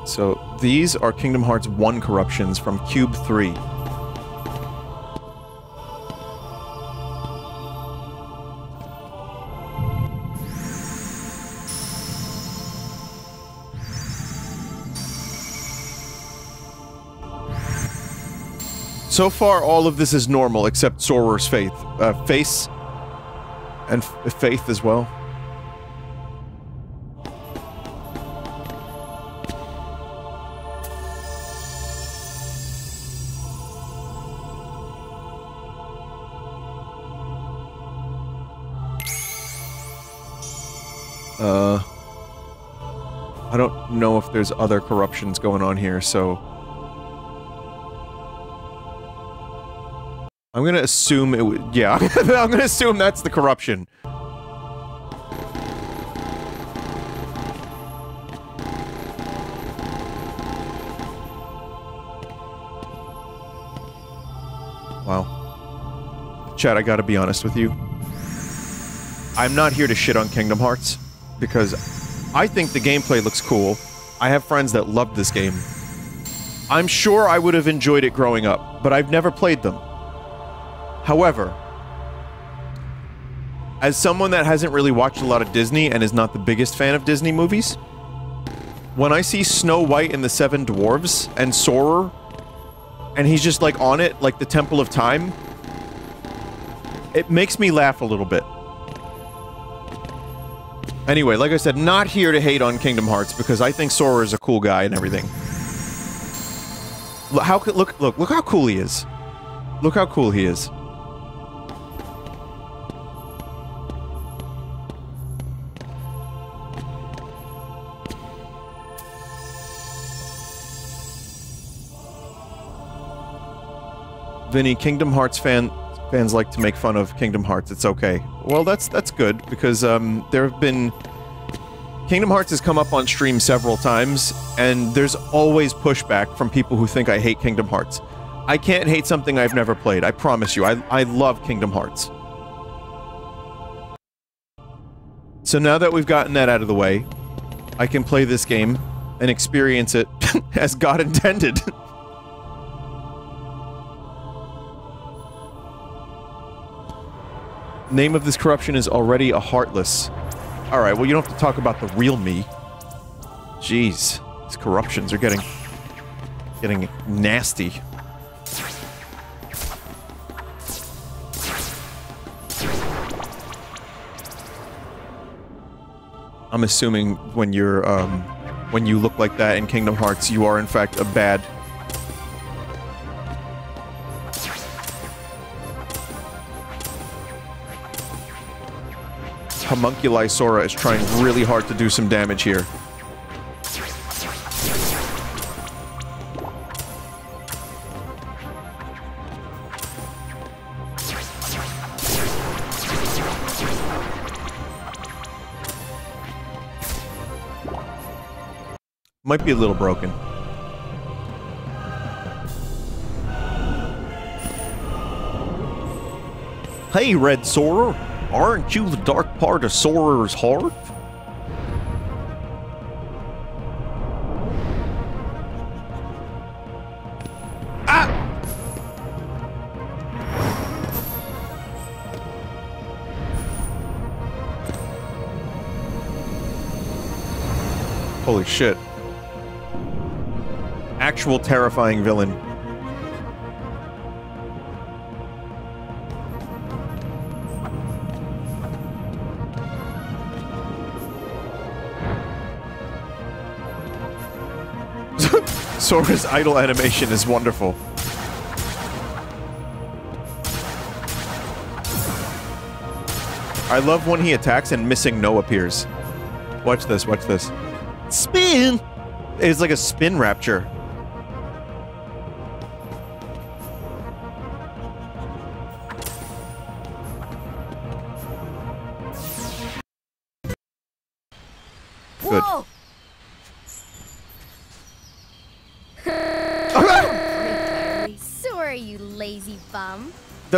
So these are Kingdom Hearts 1 corruptions from Cube 3. So far, all of this is normal except Sora's faith, uh, face, and faith as well. Uh, I don't know if there's other corruptions going on here, so I'm gonna assume it would. Yeah, I'm gonna assume that's the corruption. Wow. Chad, I gotta be honest with you. I'm not here to shit on Kingdom Hearts because I think the gameplay looks cool. I have friends that loved this game. I'm sure I would have enjoyed it growing up, but I've never played them. However, as someone that hasn't really watched a lot of Disney and is not the biggest fan of Disney movies, when I see Snow White and the Seven Dwarves and Sora, and he's just like on it, like the Temple of Time, it makes me laugh a little bit. Anyway, like I said, not here to hate on Kingdom Hearts because I think Sora is a cool guy and everything. How look look look how cool he is. Look how cool he is. Vinny, Kingdom Hearts fan fans like to make fun of Kingdom Hearts. It's okay. Well, that's that's good because um, there have been Kingdom Hearts has come up on stream several times, and there's always pushback from people who think I hate Kingdom Hearts. I can't hate something I've never played. I promise you. I I love Kingdom Hearts. So now that we've gotten that out of the way, I can play this game and experience it as God intended. Name of this corruption is already a heartless. Alright, well you don't have to talk about the real me. Jeez. These corruptions are getting... getting nasty. I'm assuming when you're, um... when you look like that in Kingdom Hearts, you are in fact a bad... Homunculi Sora is trying really hard to do some damage here. Might be a little broken. Hey, Red Sora! Aren't you the dark part of Sora's heart? Ah! Holy shit. Actual terrifying villain. Sora's idle animation is wonderful. I love when he attacks and MissingNo appears. Watch this, watch this. Spin! It's like a spin rapture.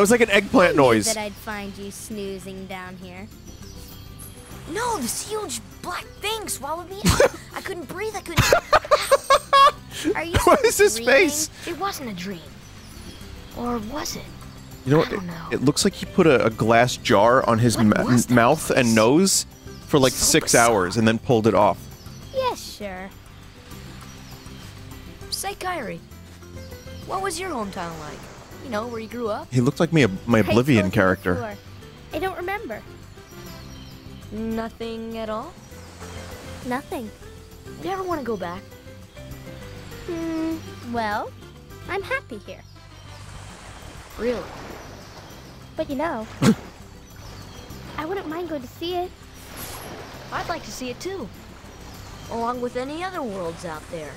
Was like an eggplant noise. That I'd find you snoozing down here. No, this huge black thing swallowed me. I couldn't breathe. I couldn't. Are you What is his dreaming? face? It wasn't a dream. Or was it? You know what? It, it looks like he put a, a glass jar on his What ma- was mouth and nose for like So six bizarre. hours and then pulled it off. Yeah, sure. Say, Kairi, what was your hometown like? You know, where you grew up? He looked like me, my Oblivion character. I don't remember. Nothing at all? Nothing. You ever want to go back? Hmm. Well, I'm happy here. Really? But you know, I wouldn't mind going to see it. I'd like to see it too. Along with any other worlds out there.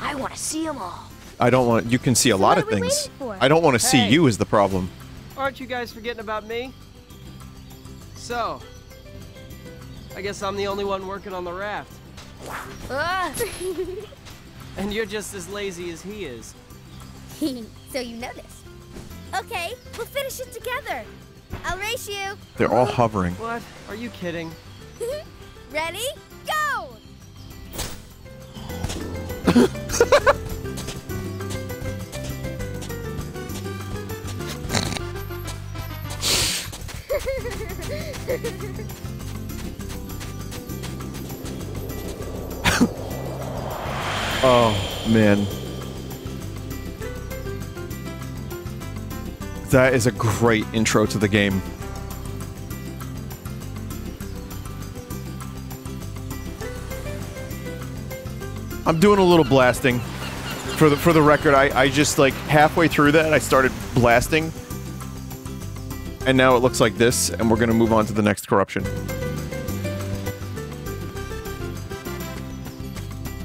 I want to see them all. I don't want. You can see a So lot of things. I don't want to see you is the problem. Aren't you guys forgetting about me? So, I guess I'm the only one working on the raft. Ah! And you're just as lazy as he is. so you noticed. Okay, we'll finish it together. I'll race you. They're all hovering. What? Are you kidding? Ready? Go! oh, man. That is a great intro to the game. I'm doing a little blasting. For the for the record, I, I just like halfway through that I started blasting and now it looks like this, and we're gonna move on to the next corruption.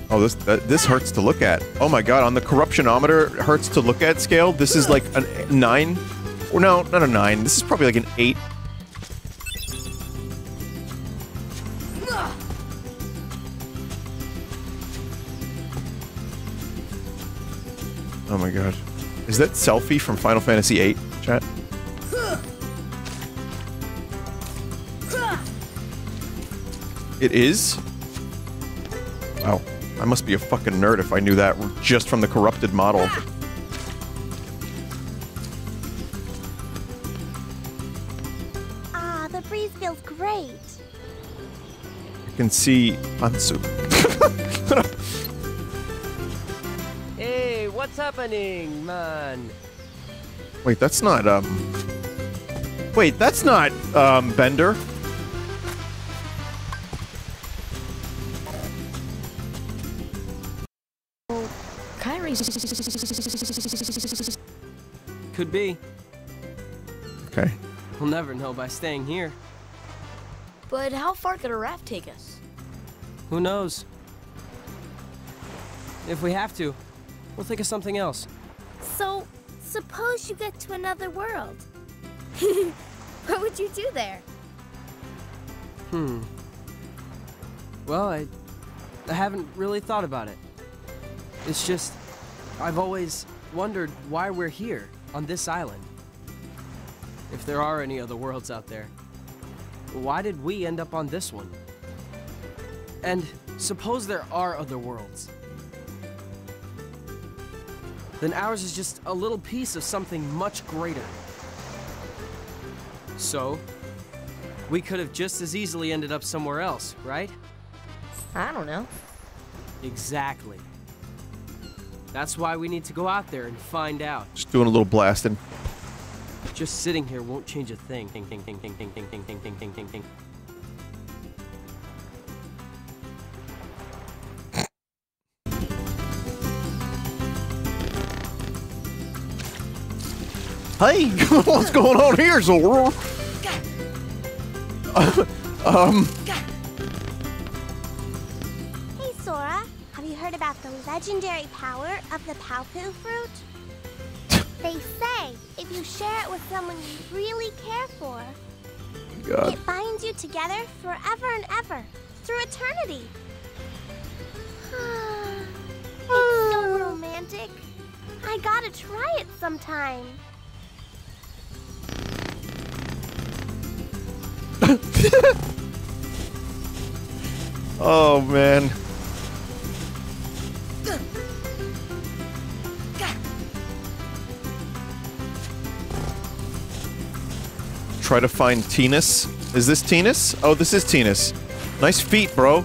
Oh, this this hurts to look at. Oh my god, on the corruptionometer hurts to look at scale, this is like a nine. Or no, not a nine. This is probably like an eight. Oh my god. Is that Selphie from Final Fantasy VIII, chat? It is? Wow. I must be a fucking nerd if I knew that just from the corrupted model. Ah, the breeze feels great. I can see Ansu. Hey, what's happening, man? Wait, that's not, um... Wait, that's not, um, Bender. Be. Okay. We'll never know by staying here. But how far could a raft take us? Who knows? If we have to, we'll think of something else. So, suppose you get to another world. what would you do there? Hmm. Well, I, I haven't really thought about it. It's just, I've always wondered why we're here on this island. If there are any other worlds out there, why did we end up on this one? And suppose there are other worlds. Then ours is just a little piece of something much greater. So, we could have just as easily ended up somewhere else, right? I don't know. Exactly. That's why we need to go out there and find out. Just doing a little blasting. Just sitting here won't change a thing. Ting, ting, ting, ting, ting, ting, ting, ting, ting, ting, ting, ting. Hey, what's going on here, Sora? um, about the legendary power of the Paopu fruit? they say if you share it with someone you really care for, God. it binds you together forever and ever through eternity. it's so romantic. I gotta try it sometime. Oh man. Try to find Tinus. Is this Tinus? Oh, this is Tinus. Nice feet, bro.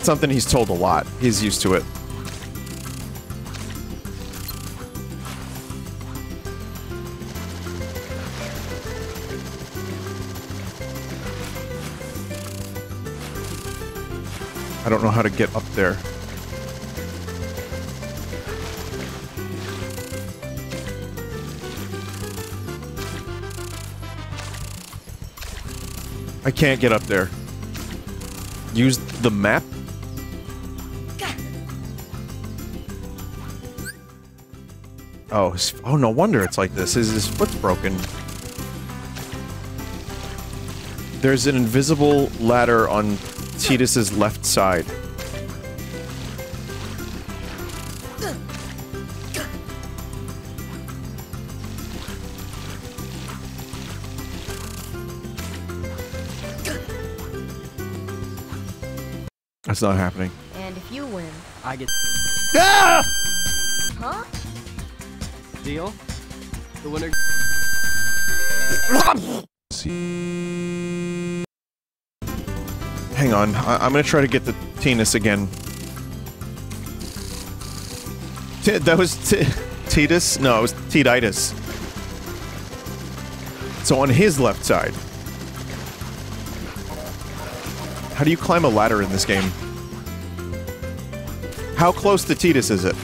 Something he's told a lot. He's used to it. I don't know how to get up there. I can't get up there. Use the map? Oh, his, oh, no wonder it's like this. His, his foot's broken. There's an invisible ladder on Titus's left side. That's not happening. And if you win, I get Ah! huh? deal. The winner. Hang on, I I'm gonna try to get the Tinus again. T that was T Titus? No, it was Tiditus. So on his left side. How do you climb a ladder in this game? How close to Titus is it?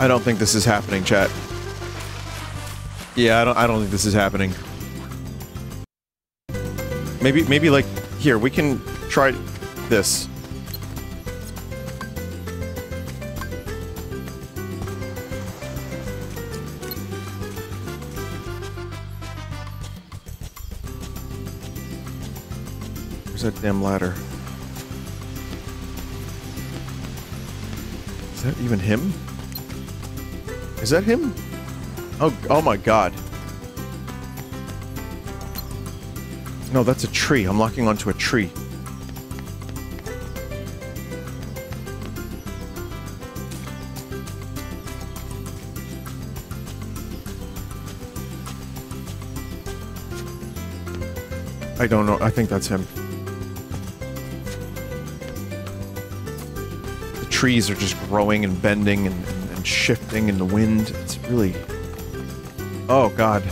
I don't think this is happening, chat. Yeah, I don't I don't think this is happening. Maybe maybe like here, we can try this. Damn ladder? Is that even him? Is that him? Oh, oh my god. No, that's a tree. I'm locking onto a tree. I don't know. I think that's him. Trees are just growing and bending and, and shifting in the wind. It's really. Oh god.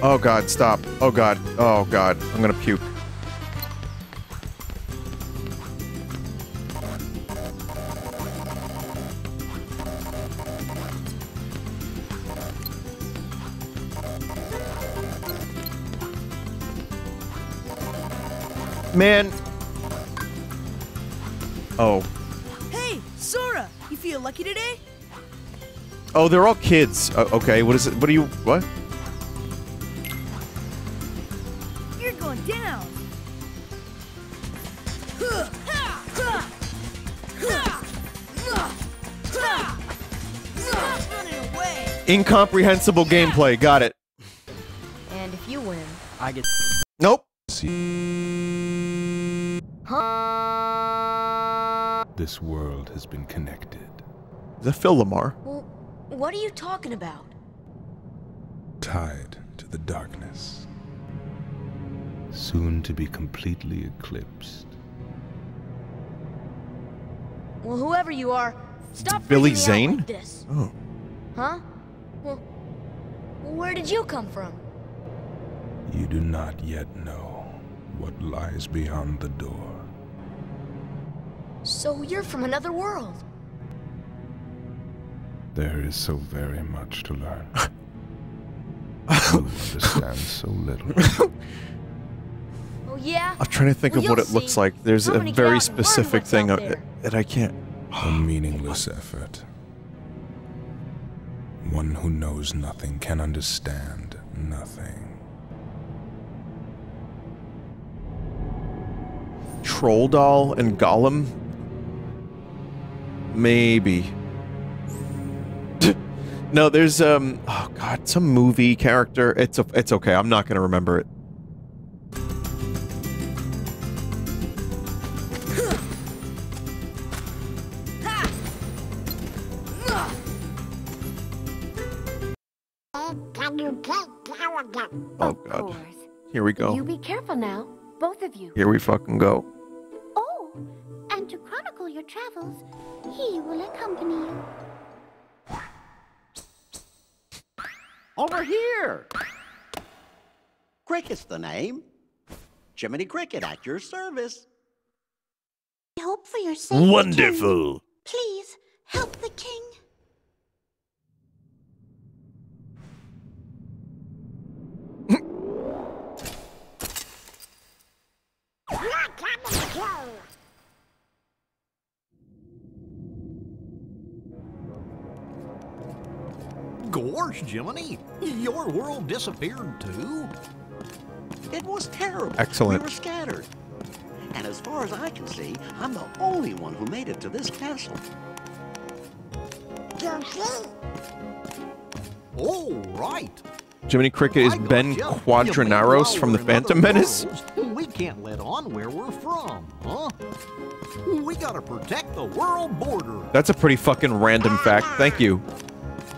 Oh god, stop. Oh god. Oh god. I'm gonna Oh, they're all kids. Uh, okay, what is it? What are you. What? You're going down! Stop running away! Incomprehensible gameplay. Got it. And if you win, I get. Nope. This world has been connected. Is that Phil LaMarr? Well, what are you talking about? tied to the darkness, soon to be completely eclipsed. Well, whoever you are, stop Billy freaking me out Zane? like this. Oh. Huh? Well, where did you come from? You do not yet know what lies beyond the door. So you're from another world. There is so very much to learn. you understand so little. Oh yeah? I'm trying to think Well, of what you'll it looks like. There's I'm a very out and learn specific thing out there. that I can't. A meaningless effort. One who knows nothing can understand nothing. Troll doll and Gollum? Maybe. No, there's um. Oh God, some movie character. It's a, It's okay. I'm not gonna remember it. Can you get Gallagher? Oh God. Here we go. You be careful now, both of you. Here we fucking go. Oh, and to chronicle your travels, he will accompany you. Over here! Cricket's the name. Jiminy Cricket at your service. I hope for your safety. Wonderful. Please help the king. Gorge, Jiminy! Your world disappeared too? It was terrible. Excellent. We were scattered. And as far as I can see, I'm the only one who made it to this castle. Oh, right. Jiminy Cricket is Ben. Quadinaros from the mean while we're in Phantom Menace? We can't let on where we're from, huh? We gotta protect the world border. That's a pretty fucking random fact. Thank you.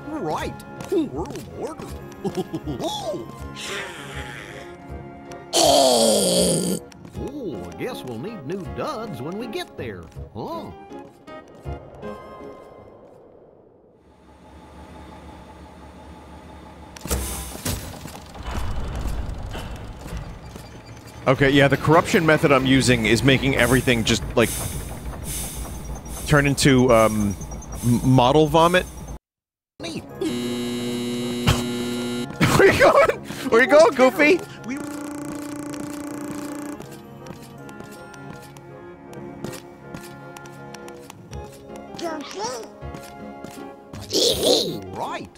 Right. World order. oh, I guess we'll need new duds when we get there, huh? Okay, yeah, the corruption method I'm using is making everything just, like, turn into, um, model vomit. Neat. Where you going? Where you going, Goofy? right.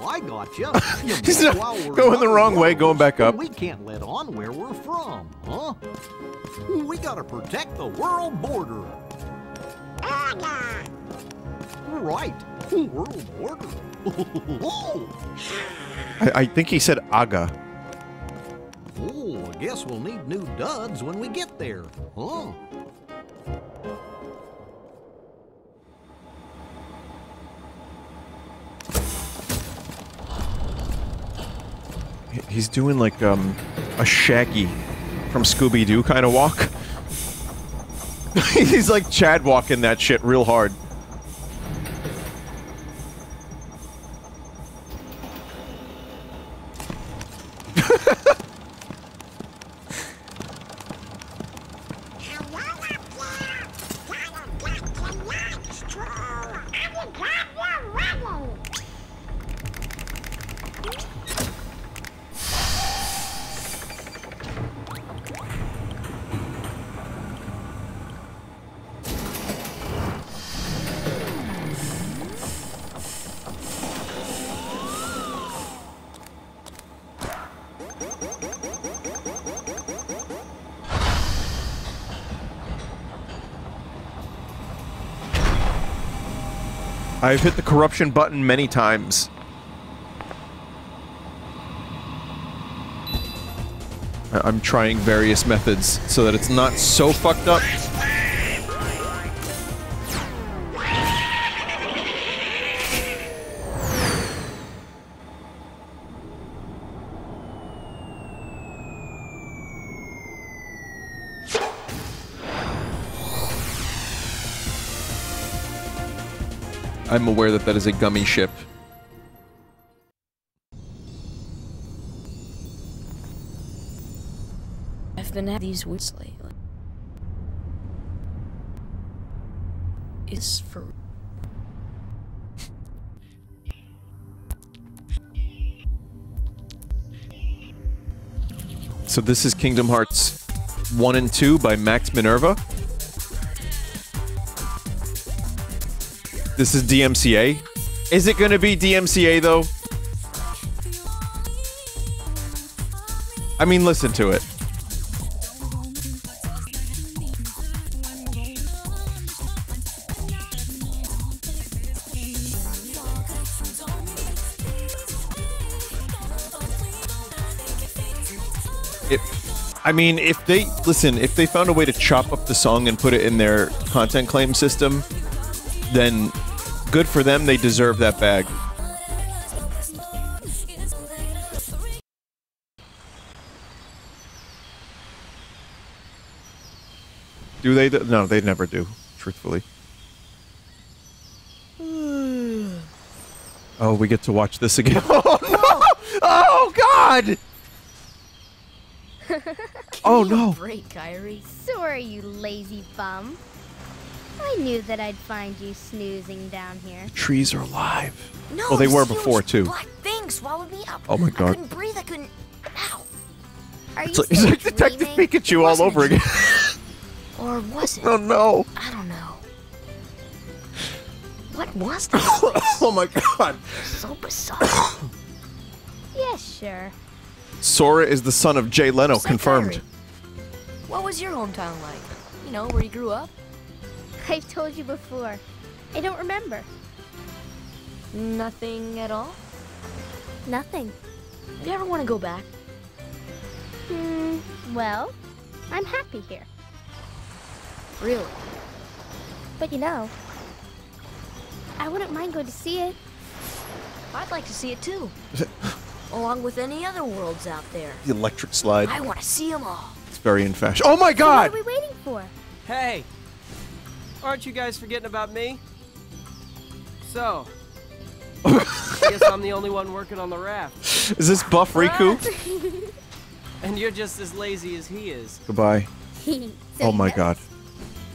I got you. He's not going the wrong way, going back up. We can't let on where we're from, huh? We gotta protect the world border. Right, world border. I, I think he said Aga. oh, I guess we'll need new duds when we get there, huh? He's doing like um a Shaggy from Scooby Doo kind of walk. He's like Chad walking that shit real hard. I've hit the corruption button many times. I'm trying various methods so that it's not so fucked up. I'm aware that that is a Gummi ship. I've been at these woods lately. It's for So this is Kingdom Hearts 1 and 2 by Max Minerva. This is DMCA. Is it going to be DMCA though? I mean, listen to it. It, I mean, if they listen, if they found a way to chop up the song and put it in their content claim system, then good for them. They deserve that bag. Do they? No, they never do. Truthfully. Oh, we get to watch this again. Oh no! Oh God! Oh no! Break, Kairi. Sorry, you lazy bum. I knew that I'd find you snoozing down here. Trees are alive. No, well, they were before too. Black things swallowed me up. Oh my god. I couldn't breathe. I couldn't. Ow. Are It's like, it's like Detective Pikachu all over again. Or was it? oh no! I don't know. What was that? oh my God! so bizarre. Yeah, sure. Sora is the son of Jay Leno, confirmed. What was your hometown like? You know, where you grew up? I've told you before. I don't remember. Nothing at all? Nothing. You ever want to go back? Hmm, well, I'm happy here. Really? But you know, I wouldn't mind going to see it. I'd like to see it too. Along with any other worlds out there. The electric slide. I want to see them all. It's very in fashion. Oh my So God! what are we waiting for? Hey! Aren't you guys forgetting about me? So. I guess I'm the only one working on the raft. Is this Buff Riku? And you're just as lazy as he is. Goodbye. So oh my god.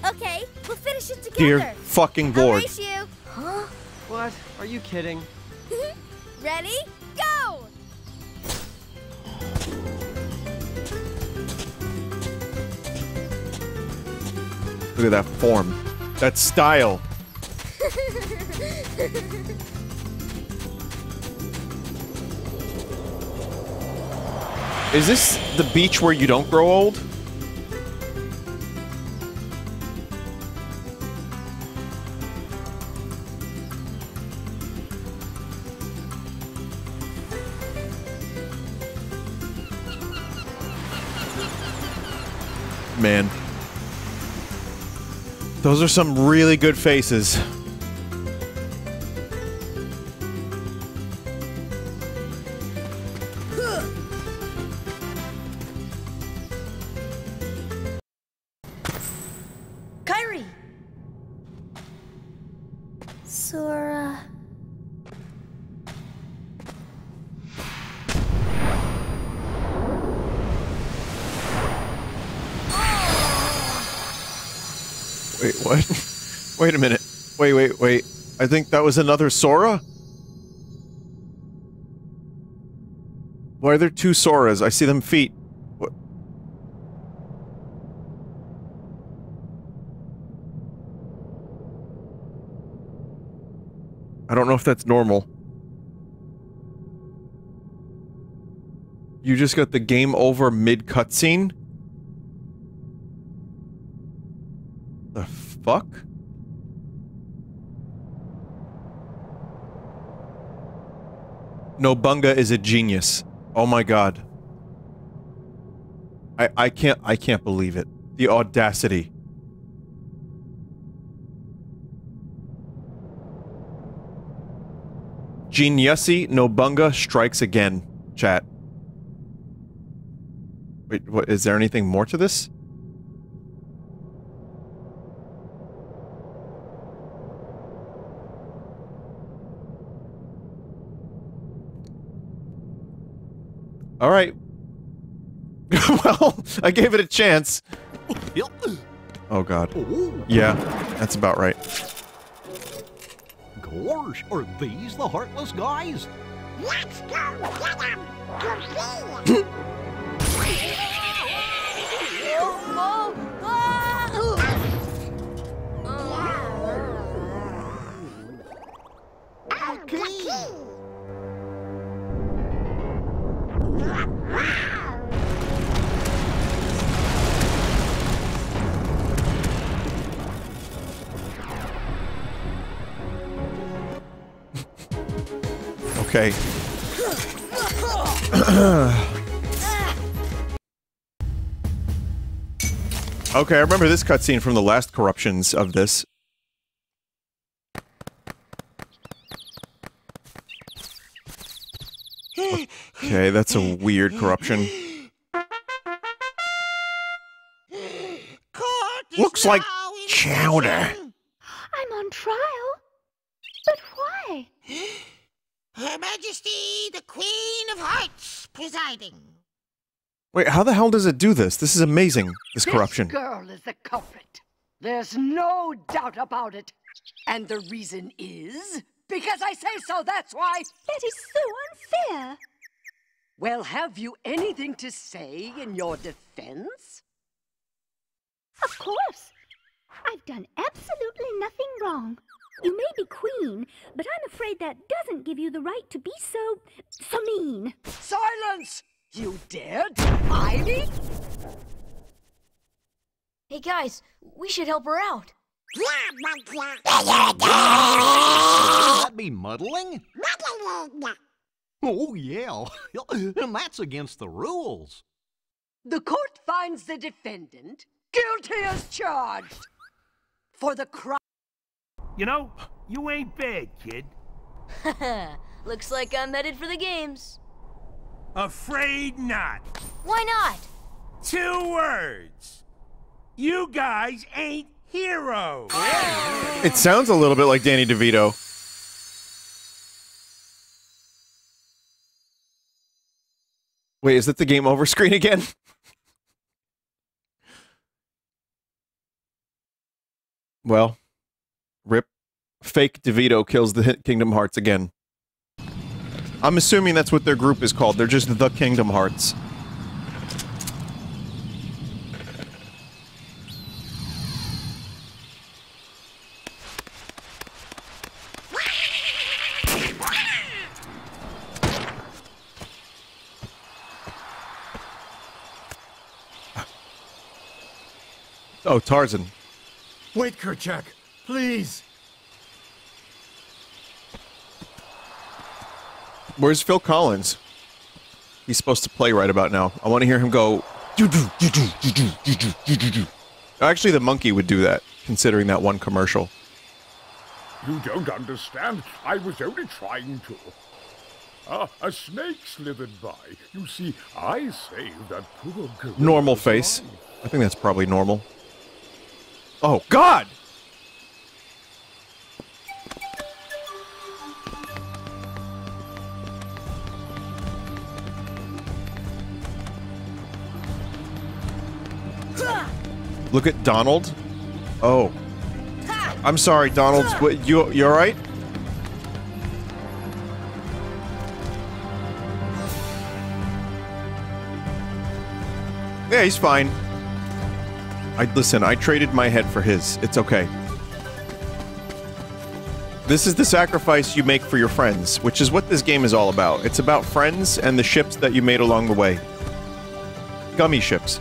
Okay, we'll finish it together. Dear fucking I'll you. Huh? What? Are you kidding? Ready? Go! Look at that form. That style. Is this the beach where you don't grow old? Those are some really good faces. Wait a minute. Wait, wait, wait. I think that was another Sora? Why are there two Soras? I see them feet. What? I don't know if that's normal. You just got the game over mid cutscene? The fuck? Nobunga is a genius. Oh my god. I I can't I can't believe it. The audacity. Geniusi Nobunga strikes again, chat. Wait, what is there anything more to this? All right. well, I gave it a chance. Oh god. Yeah, that's about right. Gosh, are these the heartless guys? Let's go get him! Convenient! Okay. Okay. okay, I remember this cutscene from the last corruptions of this. Okay, that's a weird corruption. Looks like chowder. I'm on trial. But why? Her Majesty, the Queen of Hearts, presiding. Wait, how the hell does it do this? This is amazing, this corruption. This girl is the culprit. There's no doubt about it. And the reason is because I say so, that's why. That is so unfair. Well, have you anything to say in your defense? Of course. I've done absolutely nothing wrong. You may be queen, but I'm afraid that doesn't give you the right to be so. so mean. Silence! You dared defy me? Hey guys, we should help her out. Would that be muddling? Oh, yeah. and that's against the rules. The court finds the defendant guilty as charged for the crime. You know, you ain't bad, kid. Looks like I'm headed for the games. Afraid not. Why not? Two words. You guys ain't heroes. It sounds a little bit like Danny DeVito. Wait, is it the game over screen again? well, rip. Fake DeVito kills the Kingdom Hearts again. I'm assuming that's what their group is called. They're just the Kingdom Hearts. Oh, Tarzan. Wait, Kerchak, please. Where's Phil Collins? He's supposed to play right about now. I want to hear him go. Actually, the monkey would do that, considering that one commercial. You don't understand. I was only trying to. Ah, a snake slithered by. You see, I saved that poor girl. Normal face. I think that's probably normal. Oh, God! Look at Donald. Oh. I'm sorry, Donald. You you all right? Yeah, he's fine. I listen. I traded my head for his. It's okay. This is the sacrifice you make for your friends, which is what this game is all about. It's about friends and the ships that you made along the way. Gummi ships.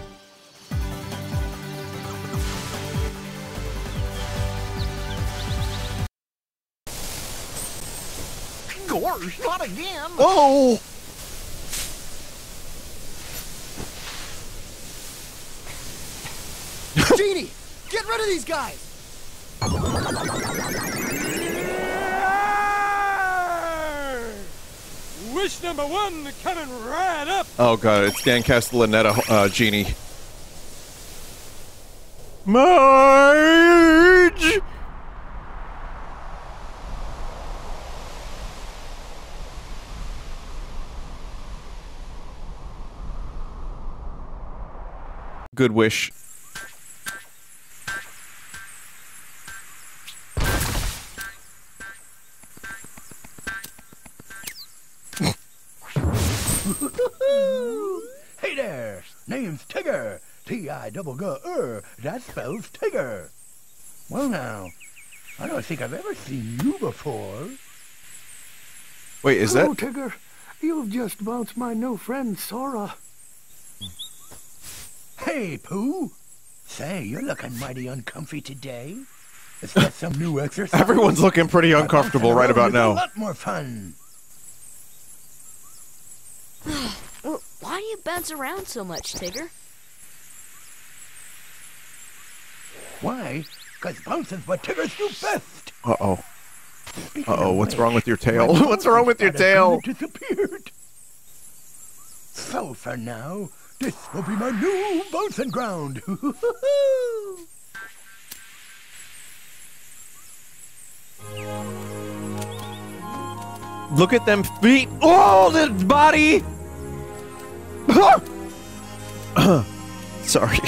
Gosh, not again! Oh! Genie, get rid of these guys! Wish number one coming right up. Oh god, it's Dan Castellaneta, uh, Genie. Marge! Good wish. Name's Tigger. T-I double G er. That spells Tigger. Well now, I don't think I've ever seen you before. Wait, is Hello, that Tigger. You've just bounced my new friend, Sora. Hey, Pooh. Say, you're looking mighty uncomfy today. Is that some new exercise? Everyone's looking pretty uncomfortable right about now. A now. lot more fun. Well, Why do you bounce around so much, Tigger? Why? Because bouncing's what Tiggers do best. Uh-oh. Speaking Uh-oh, what's wrong with your tail? What's wrong with your tail? disappeared. So for now, this will be my new bouncing ground. Look at them feet. Oh, the body. Sorry.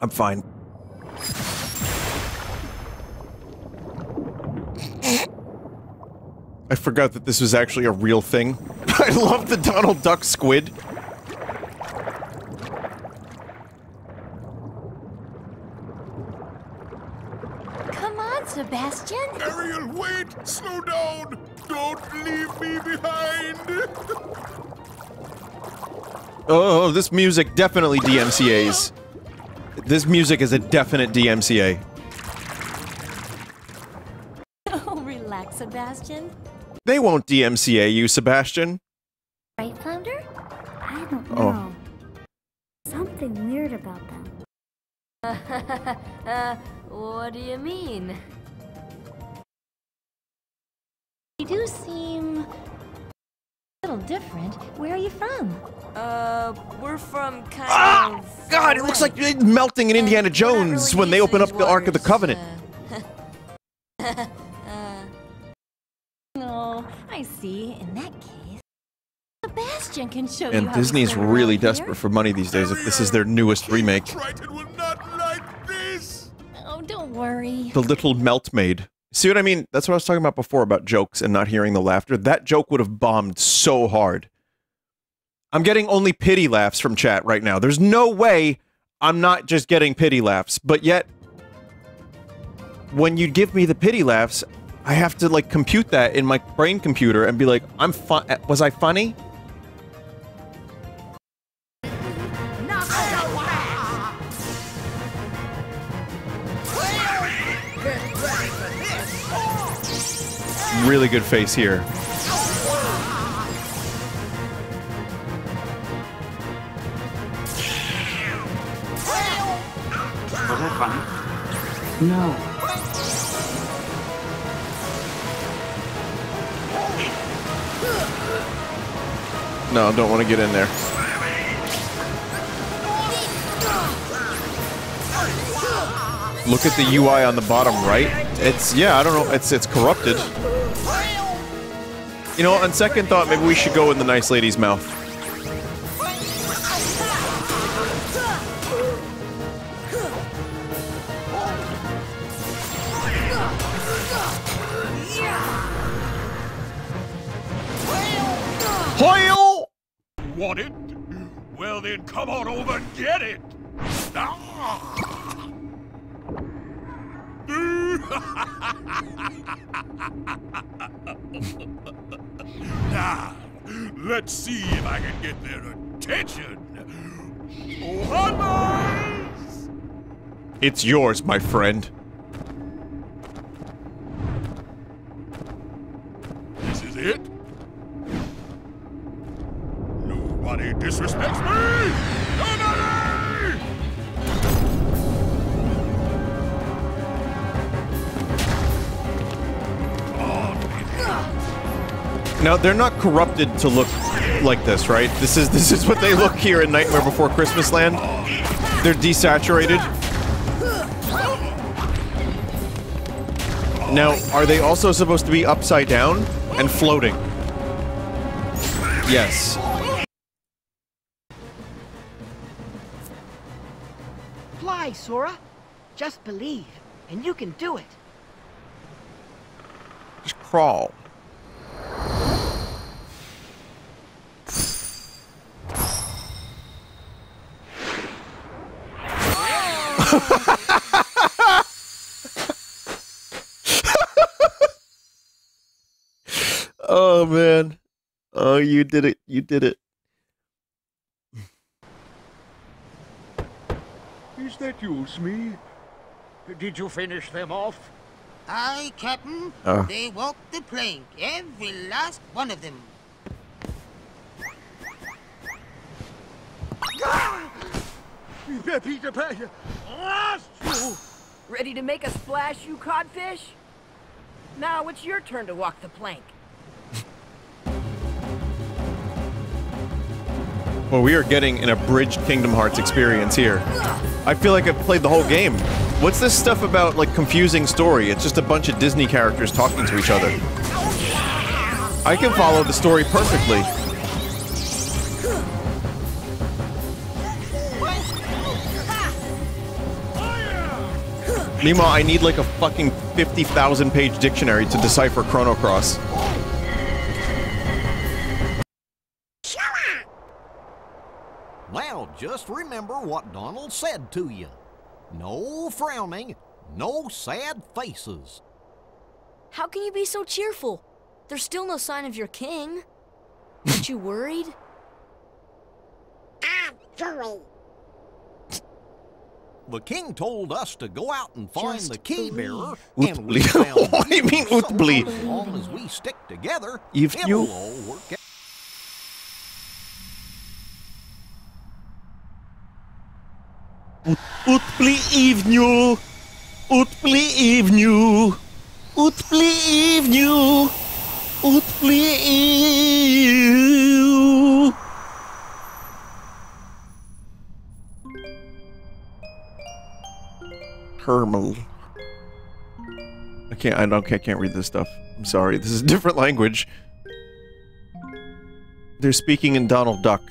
I'm fine. I forgot that this was actually a real thing. I love the Donald Duck squid. Come on, Sebastian. Ariel, wait! Slow down! Don't leave me behind! Oh, this music definitely DMCA's. This music is a definite DMCA. Oh, relax, Sebastian. They won't DMCA you, Sebastian. Right, Flounder? I don't know. Oh. Something weird about them. uh, what do you mean? You do seem... a little different. Where are you from? Uh, we're from kind ah! of... God, it looks like you're melting in and Indiana Jones when they open up the Ark of the Covenant. Uh, uh. I see. In that case, Sebastian can show and you And Disney's really desperate here. for money these days if this is their newest remake. Triton will not like this! Oh, don't worry. The Little Meltmaid. See what I mean? That's what I was talking about before about jokes and not hearing the laughter. That joke would have bombed so hard. I'm getting only pity laughs from chat right now. There's no way I'm not just getting pity laughs, but yet when you give me the pity laughs, I have to like compute that in my brain computer and be like, I'm fun. Was I funny? Really good face here. Was that funny? No. No, don't want to get in there. Look at the UI on the bottom right. It's yeah, I don't know. It's it's corrupted. You know, on second thought, maybe we should go in the nice lady's mouth. Hoyle! Want it? Well then, come on over and get it! Ah! Now, let's see if I can get their attention. It's yours, my friend. This is it? Nobody disrespects me! Now they're not corrupted to look like this, right? This is this is what they look here in Nightmare Before Christmas Land. They're desaturated. Now, are they also supposed to be upside down and floating? Yes. Fly, Sora. Just believe, and you can do it. Just crawl. oh man. Oh, you did it. You did it. Is that you, Smee? Did you finish them off? Aye, Captain. Oh. They walked the plank, every last one of them. Peter Pan! Ready to make a splash, you codfish? Now it's your turn to walk the plank. Well, we are getting an abridged Kingdom Hearts experience here. I feel like I've played the whole game. What's this stuff about, like, confusing story? It's just a bunch of Disney characters talking to each other. I can follow the story perfectly. Meanwhile, I need like a fucking 50,000 page dictionary to decipher Chrono Cross. Well, just remember what Donald said to you. No frowning, no sad faces. How can you be so cheerful? There's still no sign of your king. Aren't you worried? Actually, The king told us to go out and find Just the key bearer, believe. and we found What do you mean, So believe? As long as we stick together, If it'll you- all work out. Utpli Evenue! Utpli Evenue! Utpli Evenue! Utpli Evenue! I can't. I don't. I can't read this stuff. I'm sorry. This is a different language. They're speaking in Donald Duck.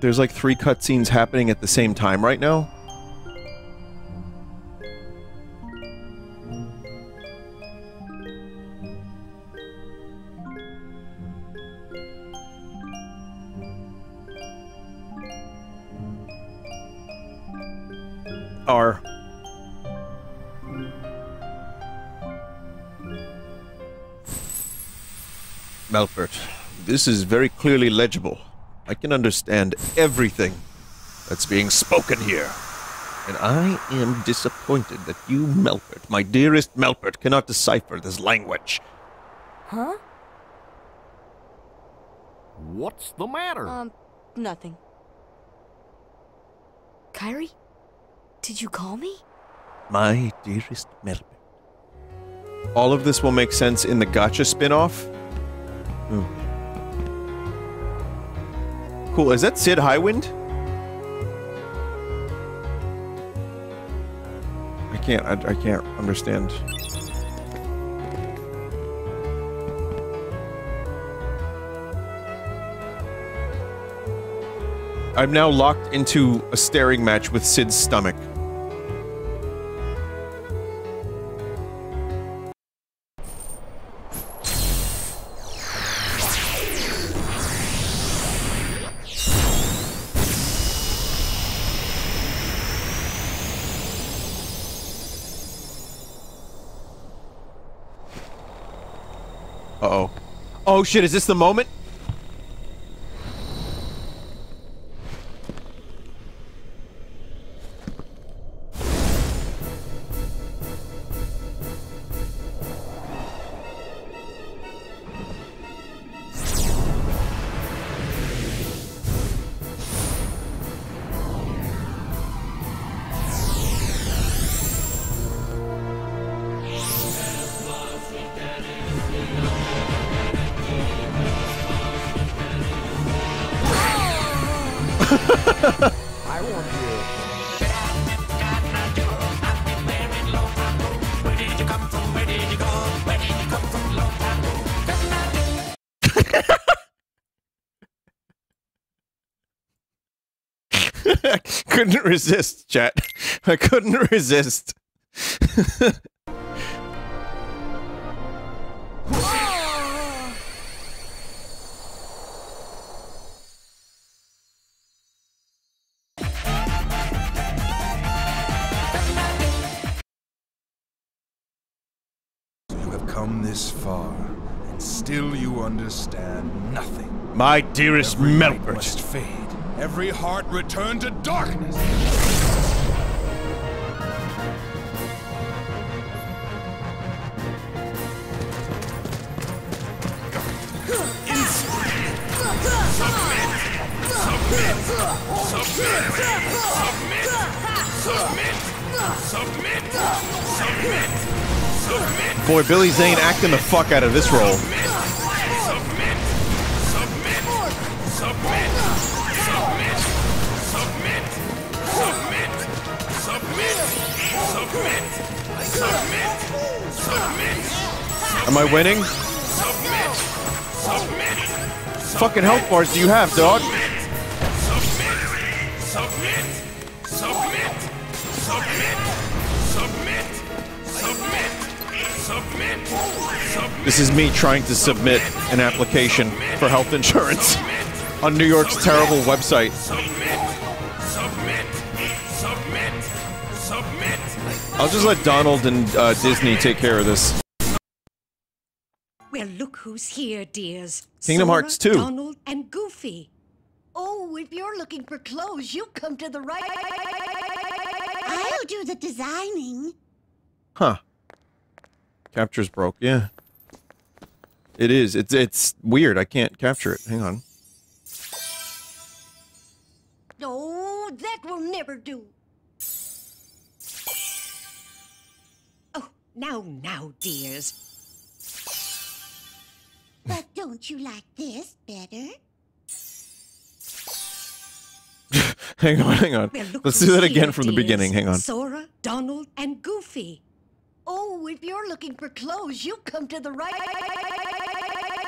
There's like three cutscenes happening at the same time right now. R. Melfort, this is very clearly legible. I can understand everything that's being spoken here. And I am disappointed that you, Melfort, my dearest Melfort, cannot decipher this language. Huh? What's the matter? Um, nothing. Kairi? Did you call me? My dearest Melfort. All of this will make sense in the Gotcha spin-off. Ooh. Cool. Is that Cid Highwind? I can't. I, I can't understand. I'm now locked into a staring match with Cid's stomach. Oh shit, is this the moment? Resist, chat. I couldn't resist. You have come this far, and still you understand nothing. My dearest light must fade. Every heart return to darkness. Boy, Billy Zane acting the fuck out of this role. Am I winning? Fucking health bars do you have, dog? This is me trying to submit an application for health insurance on New York's terrible website. I'll just let Donald and uh, Disney take care of this. Well, look who's here, dears. Kingdom Sora, Hearts 2. Donald and Goofy. Oh, if you're looking for clothes, you come to the right. I'll do the designing. Huh. Capture's broke, yeah. It is. It's it's weird. I can't capture it. Hang on. No, that will never do. Oh, now, now, dears. But don't you like this better? hang on, hang on. Well, Let's do that again from the beginning. Hang on. Sora, Donald, and Goofy. Oh, Oh, if you're looking for clothes, you come to the right.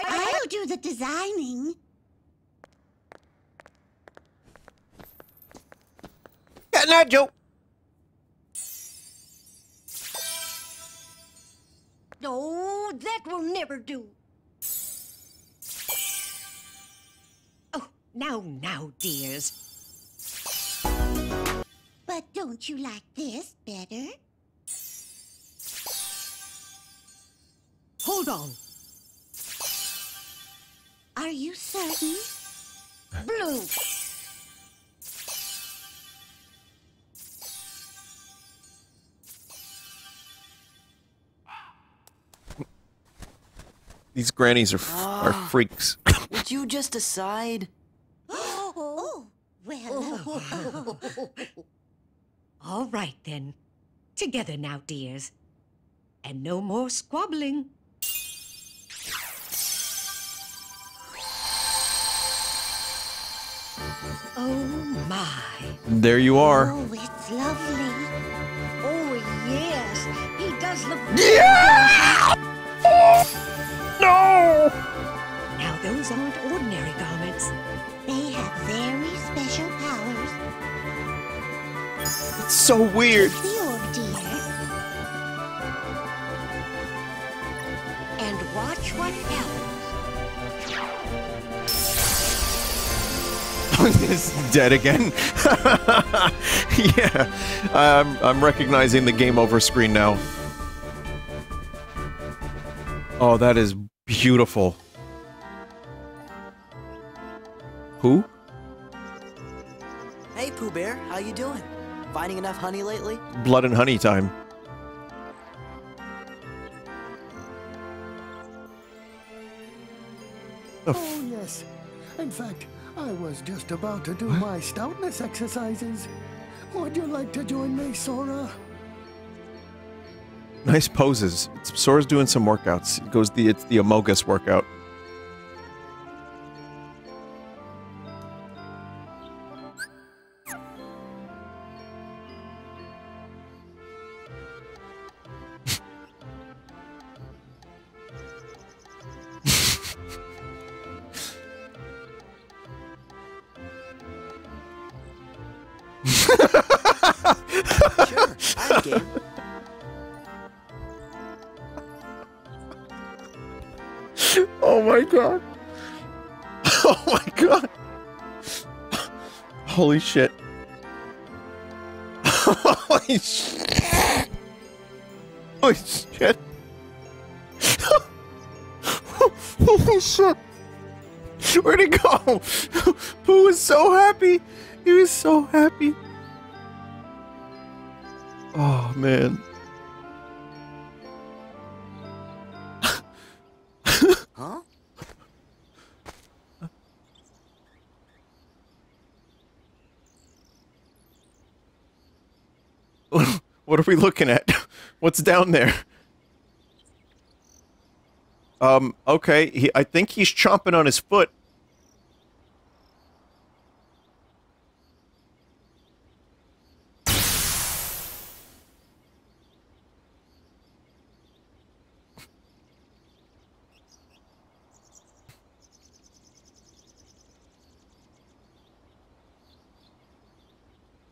I'll do the designing. Yeah, Nigel. No, that will never do. Oh, now, now, dears. But don't you like this better? Hold on. Are you certain? Blue. These grannies are, f- are Ah. freaks. Would you just decide? Oh, well. All right, then. Together now, dears. And no more squabbling. Oh, my. There you are. Oh, it's lovely. Oh, yes. He does look. Yeah! Oh, no! Now, those aren't ordinary garments. They have very special powers. It's so weird. The orb, dear. And watch what happens. He's dead again. yeah, I'm, I'm recognizing the game over screen now. Oh, that is beautiful. Who? Hey, Pooh Bear, how you doing? Finding enough honey lately? Blood and honey time. Oh, yes. In fact, I was just about to do my stoutness exercises. Would you like to join me, Sora? nice poses. Sora's doing some workouts. It goes the it's the Amogus workout. Holy shit. Holy shit. Where'd he go? Pooh was so happy. He was so happy. Oh man. what are we looking at? What's down there? Um, okay, he, I think he's chomping on his foot.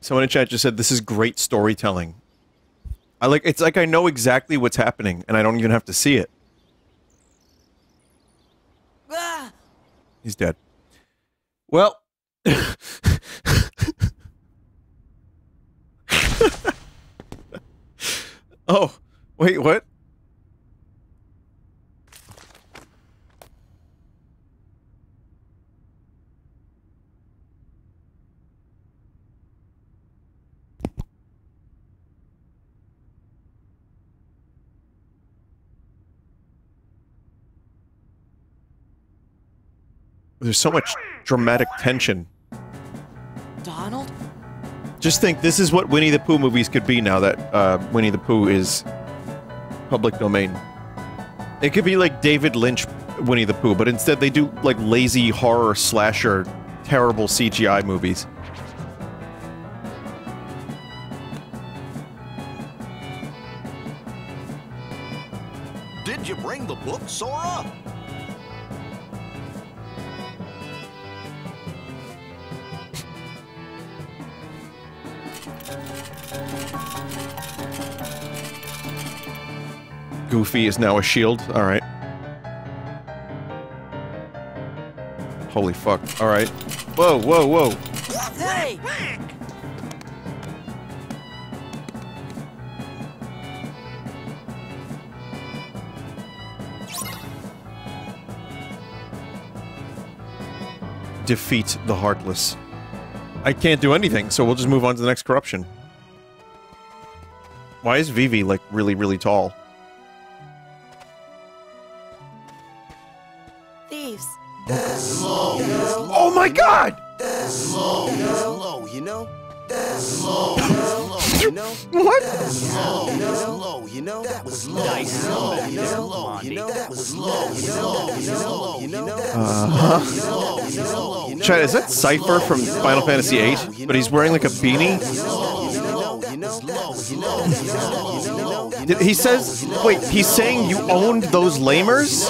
Someone in chat just said this is great storytelling. I like it's like I know exactly what's happening and I don't even have to see it. Ah! He's dead. Well, Oh, wait, what? There's so much dramatic tension. Donald? Just think, this is what Winnie the Pooh movies could be now that uh, Winnie the Pooh is public domain. It could be like David Lynch Winnie the Pooh, but instead they do like lazy horror slasher, terrible CGI movies. Did you bring the book, Sora? Goofy is now a shield. All right. Holy fuck. All right. Whoa, whoa, whoa. Hey! Defeat the Heartless. I can't do anything, so we'll just move on to the next corruption. Why is Vivi, like, really, really tall? My god! Slow, slow, you know? Slow, you know? What? Slow, slow, you know? That was slow, slow, you know? You know? That was slow, slow, slow, you know? Uh-huh. Chad, is that Seifer from Final Fantasy VIII? But he's wearing like a beanie? He says, wait, he's saying you owned those lamers?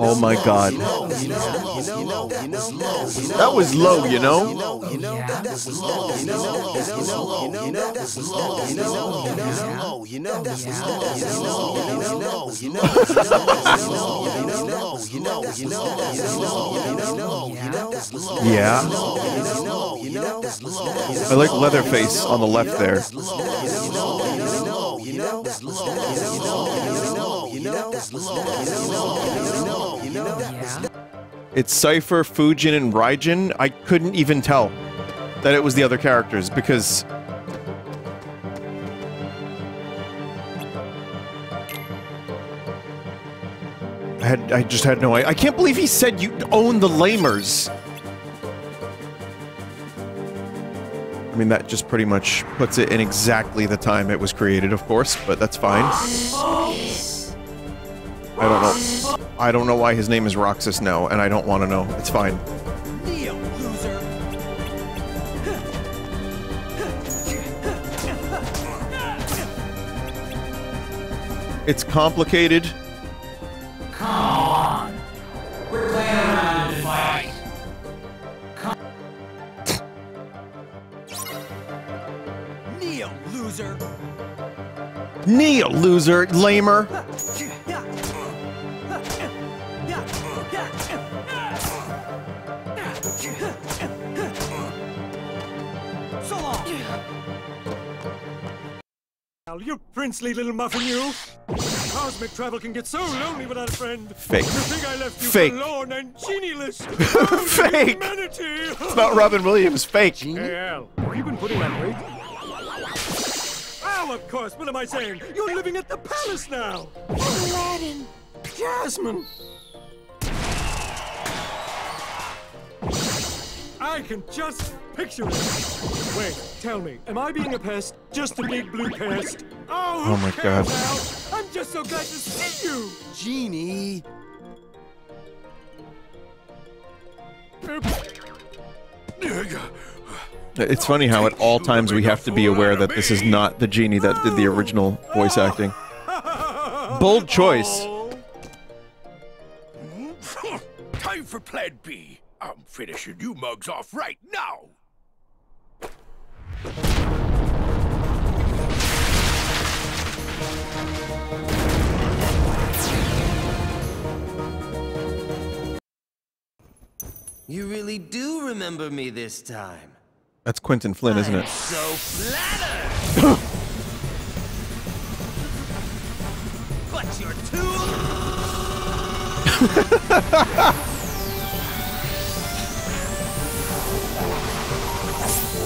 Oh my god. That was low, you know? Yeah. I like Leatherface on the left there. It's Seifer, Fujin, and Raijin. I couldn't even tell that it was the other characters because I had I just had no idea. I can't believe he said you own the lamers. I mean, that just pretty much puts it in exactly the time it was created, of course, but that's fine. I don't know. I don't know why his name is Roxas now, and I don't want to know. It's fine. It's complicated. Come on. Neo, loser, lamer. So long. You princely little muffin, you! Cosmic travel can get so lonely without a friend. Fake. To think I left you Fake. forlorn and genieless. Fake. Humanity. It's not Robin Williams. Fake. Hey, Al, have you been putting on weight? Al, of course. What am I saying? You're living at the palace now. Aladdin. Jasmine. I can just picture it. Wait, tell me, am I being a pest? Just a big blue pest? Oh, who Oh my cares, God. Al? I'm just so glad to see you. Genie. It's funny how at all times we have to be aware that this is not the genie that did the original voice acting. Bold choice. Time for Plan B. I'm finishing you mugs off right now. You really do remember me this time. That's Quinton Flynn, isn't it? So flattered! but you're too...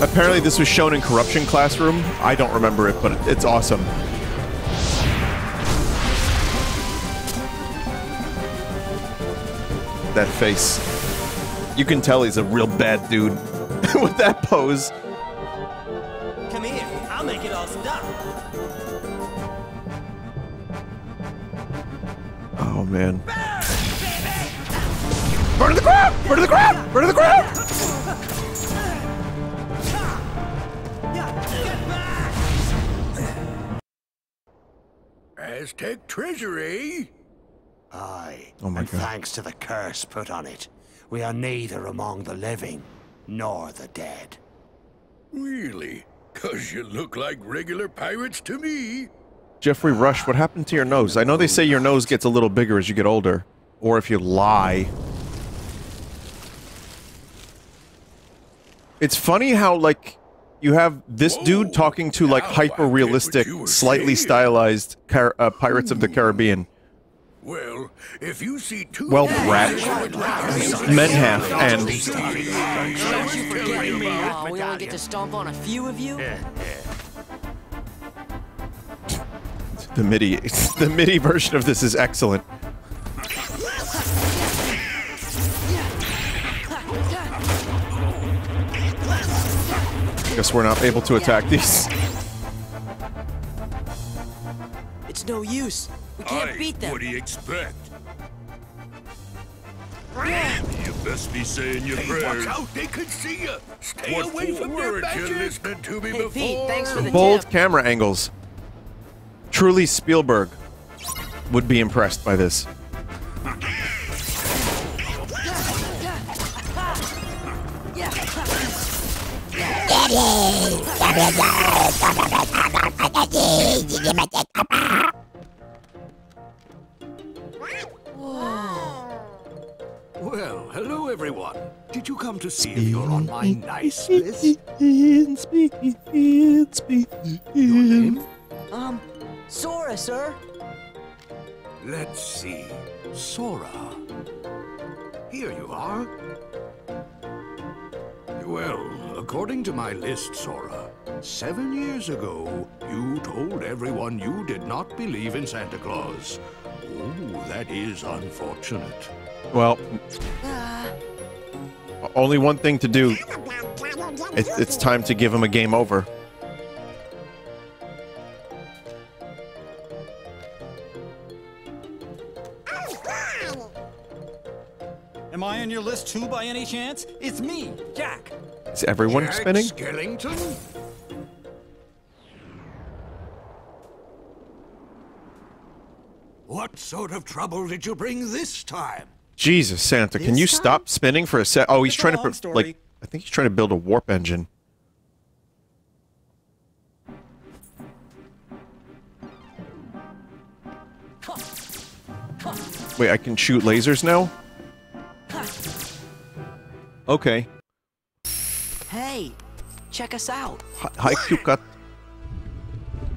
Apparently this was shown in Corruption Classroom. I don't remember it, but it's awesome. That face. You can tell he's a real bad dude with that pose. Come here, I'll make it all stop. Oh man. Burn, to the ground! Burn to the ground! Burn to the ground! Aztec treasury? Aye. Oh my and God. thanks to the curse put on it, we are neither among the living nor the dead. Really? Cause you look like regular pirates to me. Geoffrey Rush, what happened to your nose? I know they say your nose gets a little bigger as you get older, or if you lie. It's funny how like you have this dude talking to like hyper realistic, slightly stylized uh, Pirates of the Caribbean. Well, if you see two Well, rat. Men half and Don't you forget me. Aw, we only get to stomp on a few of you? the MIDI. The MIDI version of this is excellent. Guess we're not able to attack these. It's no use. We can't Aye, beat them. What do you expect? You best be saying your Hey, prayers. watch out! They could see you. Stay What away from their Weren't you to me Hey, before? Pete, thanks for the Bold tip. camera angles. Truly Spielberg would be impressed by this. Hello everyone. Did you come to see if you're on my nice list? Um, Sora, sir. Let's see. Sora. Here you are. Well, according to my list, Sora, seven years ago, you told everyone you did not believe in Santa Claus. Oh, that is unfortunate. Well, uh. only one thing to do. It's, it's time to give him a game over. Oh, Am I on your list too by any chance? It's me, Jack. Is everyone Jack spinning? Skellington? What sort of trouble did you bring this time? Jesus, Santa, can you stop spinning for a sec? Oh, he's It's trying to story. like. I think he's trying to build a warp engine. Wait, I can shoot lasers now? Okay. Hey, check us out. Hi, cut.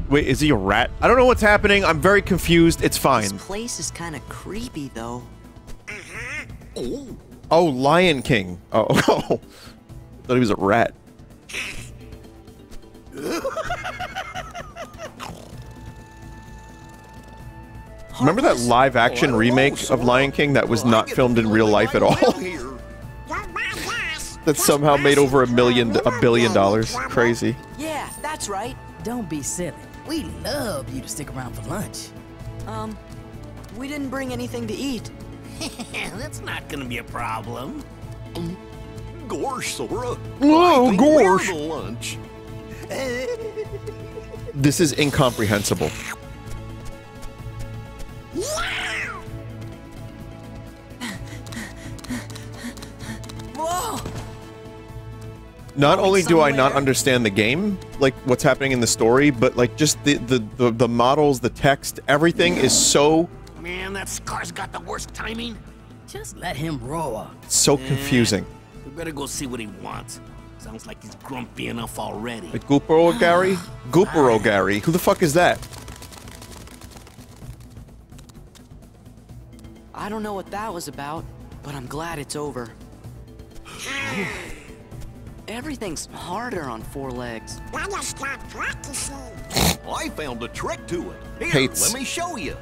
Wait, is he a rat? I don't know what's happening. I'm very confused. It's fine. This place is kind of creepy, though. Oh, Oh, Lion King. Oh, oh. thought he was a rat. Remember that live action remake of Lion King that was not filmed in real life at all? that somehow made over a million, a billion dollars. Crazy. Yeah, that's right. Don't be silly. We love you to stick around for lunch. Um, we didn't bring anything to eat. That's not gonna be a problem. Gorsh, Sora. Oh, I gorsh. lunch. This is incomprehensible. Whoa! Not only do I not understand the game, like what's happening in the story, but like just the the the, the models, the text, everything is so Man, that scar's got the worst timing. Just let him roar. so confusing. Eh, we better go see what he wants. Sounds like he's grumpy enough already. Like Goopero Gary? Goopero Gary. Who the fuck is that? I don't know what that was about, but I'm glad it's over. Everything's harder on four legs. Gotta stop practicing. I found a trick to it. Here, Hates. let me show you.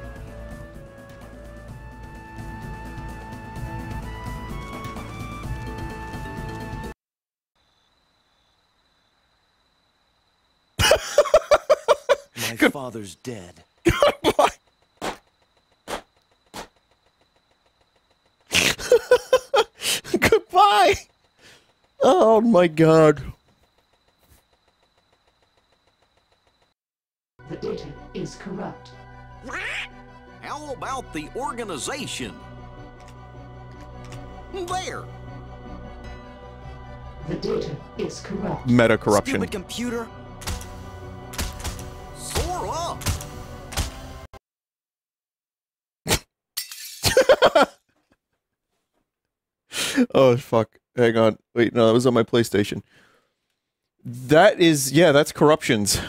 Father's dead. Goodbye. Oh my god. The data is corrupt. How about the organization? There. The data is corrupt. Meta corruption. Stupid computer. Oh fuck. Hang on. Wait, no, that was on my PlayStation. That is yeah, that's corruptions.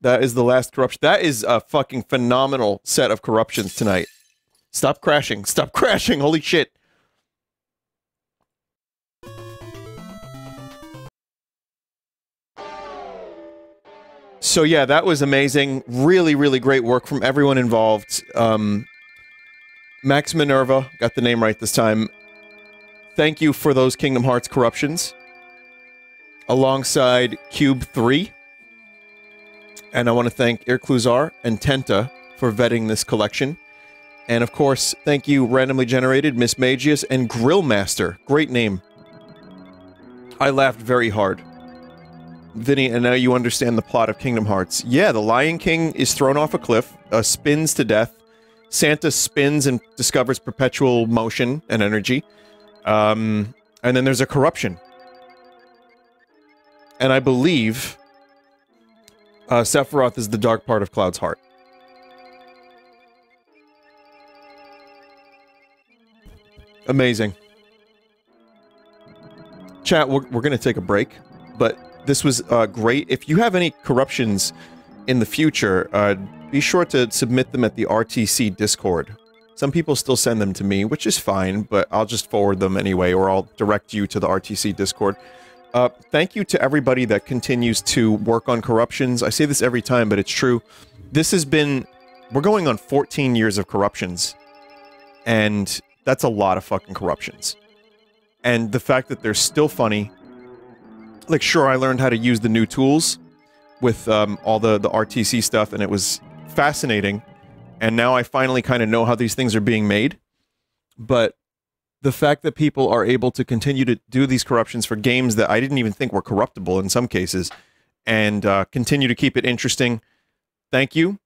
That is the last corruption. That is a fucking phenomenal set of corruptions tonight. Stop crashing. Stop crashing. Holy shit. So yeah, that was amazing. Really, really great work from everyone involved. Um, Max Minerva got the name right this time. Thank you for those Kingdom Hearts corruptions. Alongside Cube 3. And I want to thank Irkluzar and Tenta for vetting this collection. And of course, thank you Randomly Generated, Miss Magius, and Grillmaster. Great name. I laughed very hard. Vinny, and now you understand the plot of Kingdom Hearts. Yeah, the Lion King is thrown off a cliff, uh, spins to death. Santa spins and discovers perpetual motion and energy. Um, and then there's a corruption. And I believe uh, Sephiroth is the dark part of Cloud's heart. Amazing. Chat, we're, we're going to take a break, but this was uh, great. If you have any corruptions in the future, uh, be sure to submit them at the RTC Discord. Some people still send them to me, which is fine, but I'll just forward them anyway, or I'll direct you to the RTC Discord. Uh, thank you to everybody that continues to work on corruptions. I say this every time, but it's true. This has been... We're going on 14 years of corruptions. And that's a lot of fucking corruptions. And the fact that they're still funny... Like, sure, I learned how to use the new tools with um, all the, the RTC stuff, and it was fascinating. And now I finally kind of know how these things are being made. But the fact that people are able to continue to do these corruptions for games that I didn't even think were corruptible in some cases and uh, continue to keep it interesting. Thank you.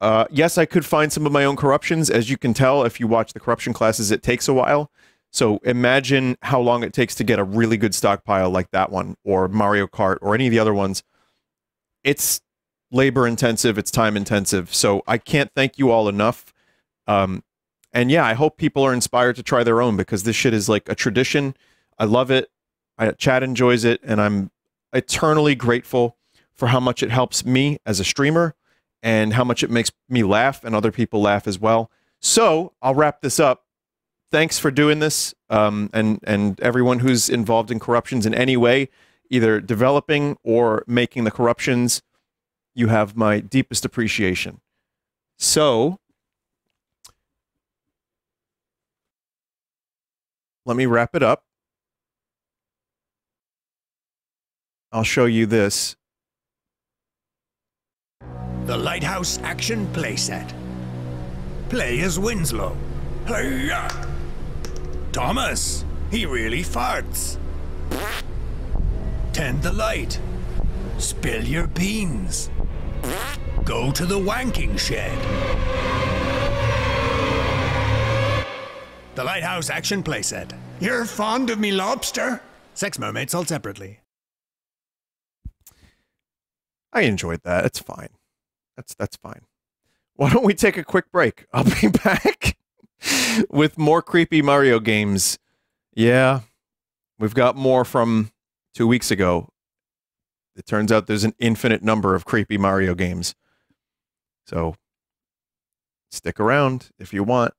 Uh, yes, I could find some of my own corruptions. As you can tell, if you watch the corruption classes, it takes a while. So imagine how long it takes to get a really good stockpile like that one, or Mario Kart, or any of the other ones. It's labor intensive, it's time intensive. So I can't thank you all enough. Um, and yeah, I hope people are inspired to try their own because this shit is like a tradition. I love it. I, Chad enjoys it, and I'm eternally grateful for how much it helps me as a streamer and how much it makes me laugh and other people laugh as well. So I'll wrap this up. Thanks for doing this, um, and and everyone who's involved in corruptions in any way, either developing or making the corruptions. You have my deepest appreciation. So let me wrap it up. I'll show you this. The Lighthouse Action Playset. Play as Winslow. Hiya! Thomas, he really farts. Tend the light. Spill your beans. Go to the wanking shed. The Lighthouse Action Playset. You're fond of me lobster? Sex mermaids sold separately. I enjoyed that. It's fine. That's that's fine. Why don't we take a quick break? I'll be back with more creepy Mario games. Yeah, we've got more from two weeks ago. It turns out there's an infinite number of creepy Mario games. So stick around if you want.